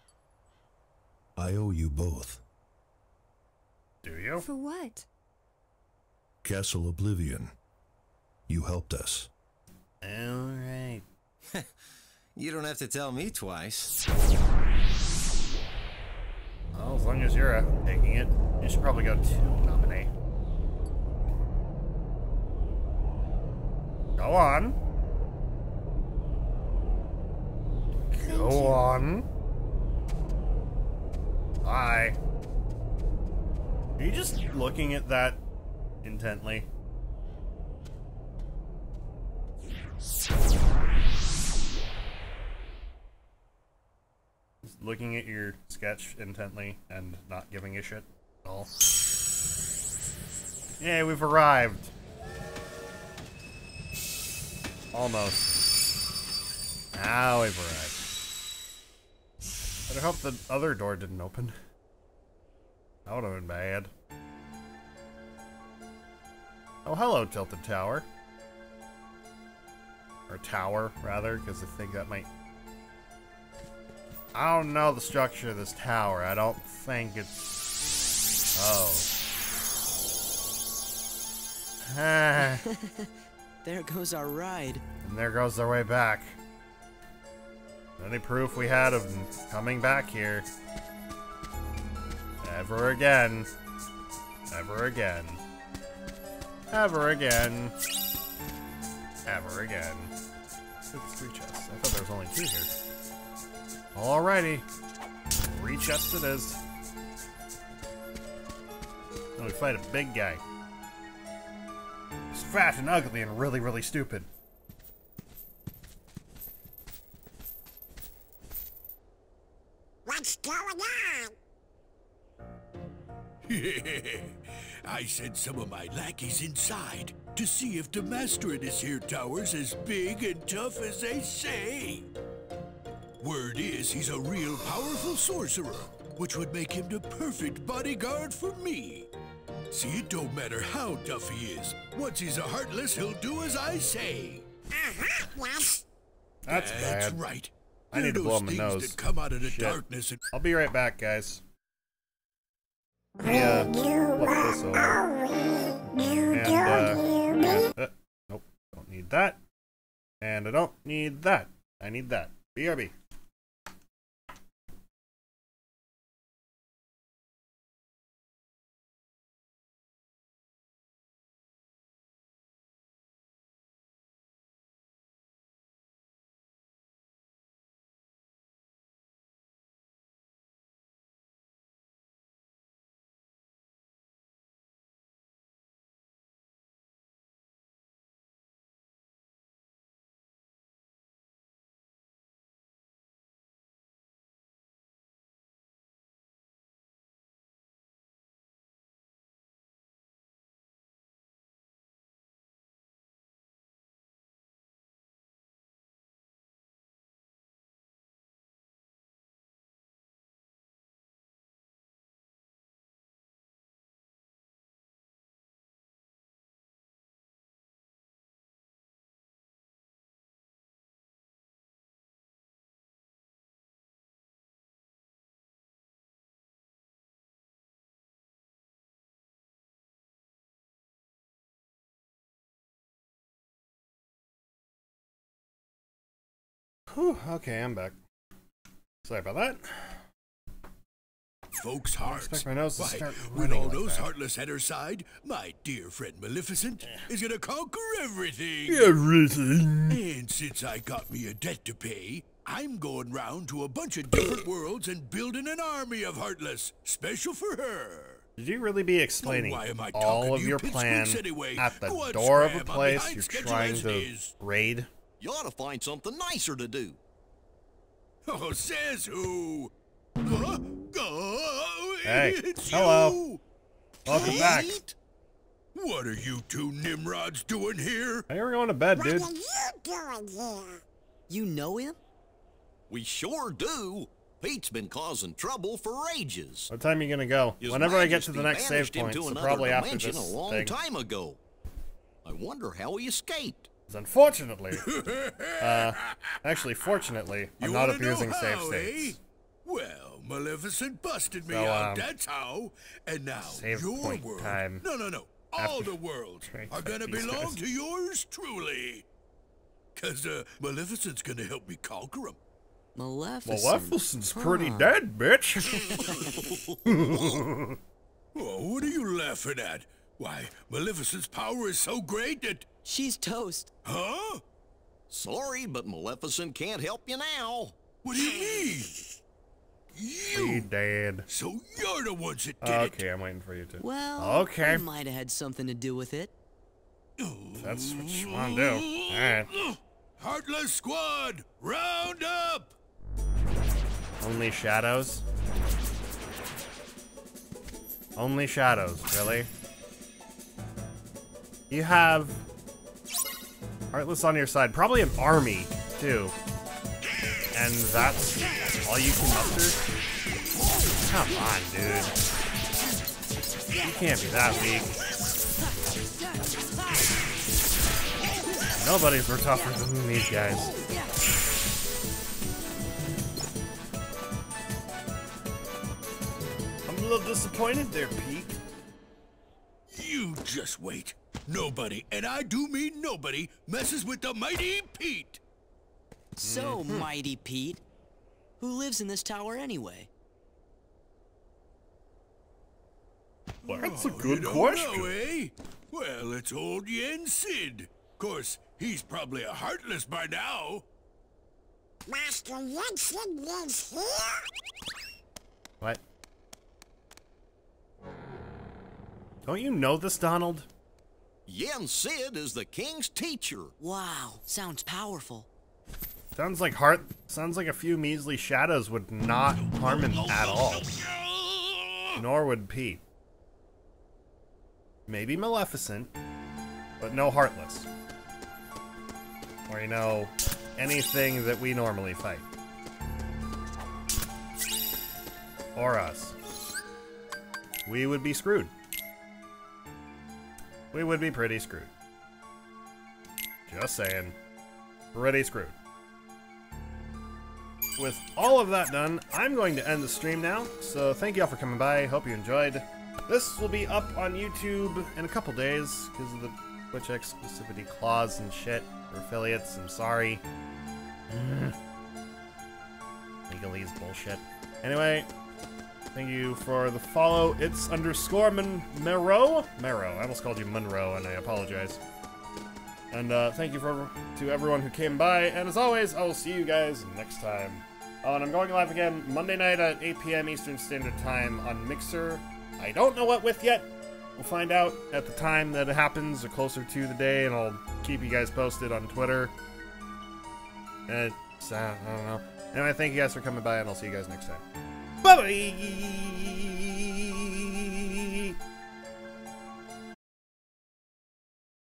I owe you both. Do you? For what? Castle Oblivion. You helped us. Alright. [laughs] You don't have to tell me twice. Well, as long as you're uh, taking it, you should probably go to nominate. Go on. Go on. Bye. Are you just looking at that intently? Just looking at your sketch intently and not giving a shit at all. Yay, we've arrived. Almost. Now we've arrived. Better hope the other door didn't open. That would have been bad. Oh, hello, Tilted Tower. Or Tower, rather, because I think that might... I don't know the structure of this tower. I don't think it's... Oh. Ah. [laughs] there goes our ride. And there goes our way back. Any proof we had of coming back here. Ever again. Ever again. Ever again. Ever again. Three chests. I thought there was only two here. Alrighty. Three chests it is. Now we fight a big guy. He's fat and ugly and really, really stupid. What's going on? I sent some of my lackeys inside to see if the master in this here tower's as big and tough as they say. Word is he's a real powerful sorcerer, which would make him the perfect bodyguard for me. See, it don't matter how tough he is. Once he's a heartless, he'll do as I say. Uh-huh, yes. That's, That's bad. right. I need to blow my nose. come out of the darkness and I'll be right back, guys. Yeah. Flip this over. And, uh, uh, nope. Don't need that. And I don't need that. I need that. BRB. Whew, okay, I'm back. Sorry about that. folks' hearts. expect my nose to Why, start with all like those that. heartless at her side, my dear friend Maleficent is gonna conquer everything. Everything. And since I got me a debt to pay, I'm going round to a bunch of different worlds and building an army of heartless, special for her. Did you really be explaining why am I all of you your plan anyway? at the Go on, door of a place you're trying to is. raid? You ought to find something nicer to do. [laughs] Oh, says who? Huh? Oh, Hey, it's hello. you. Welcome back. What are you two Nimrods doing here? Hey, we're going to bed, dude. What are you doing here? You know him? We sure do. Pete's been causing trouble for ages. What time are you gonna go? His Whenever I get to the next save banished him point, to so another probably after this a long thing. time ago. I wonder how he escaped. 'Cause Unfortunately, uh, actually, fortunately, [laughs] I'm You not wanna know abusing save how, states. eh? Well, Maleficent busted me So, out, um, that's how. And now, save your point world, time no, no, no, all the worlds are gonna belong guys. to yours truly. Cause, uh, Maleficent's gonna help me conquer them. Maleficent. Maleficent's pretty Huh. dead, bitch. [laughs] [laughs] Oh, what are you laughing at? Why, Maleficent's power is so great that... She's toast. Huh? Sorry, but Maleficent can't help you now. What do you mean? She You! dead. So you're the ones that did it. Okay, I'm waiting for you to. Well, Okay. I might have had something to do with it. That's what you want to do. All right. Heartless Squad, round up! Only shadows. Only shadows, really? You have Heartless on your side, probably an army too, and that's all you can muster. Come on, dude. You can't be that weak. Nobody's were tougher than these guys. I'm a little disappointed there, Pete. You just wait. Nobody, and I do mean nobody, messes with the mighty Pete. So, Mm-hmm. Mighty Pete, who lives in this tower anyway? Well, that's a Oh, good you don't question. Know, eh? Well, it's old Yen Sid. Of course, he's probably a heartless by now. Master Yen Sid lives here? What? Don't you know this, Donald? Yen Sid is the king's teacher. Wow, sounds powerful. Sounds like heart. Sounds like a few measly shadows would not harm him at all. Nor would Pete. Maybe Maleficent, but no Heartless. Or you know, anything that we normally fight. Or us. We would be screwed. We would be pretty screwed. Just saying. Pretty screwed. With all of that done, I'm going to end the stream now. So thank you all for coming by. Hope you enjoyed. This will be up on YouTube in a couple days because of the Twitch exclusivity clause and shit for affiliates. I'm sorry. [sighs] Legalese bullshit. Anyway, thank you for the follow. It's underscore Mon- Mero. Mero. I almost called you Monroe, and I apologize. And uh, thank you for to everyone who came by. And as always, I will see you guys next time. Oh, and I'm going live again Monday night at 8 p.m. Eastern Standard Time on Mixer. I don't know what with yet. We'll find out at the time that it happens or closer to the day, and I'll keep you guys posted on Twitter. And it's, uh, I don't know. Anyway, thank you guys for coming by, and I'll see you guys next time. Bye bye!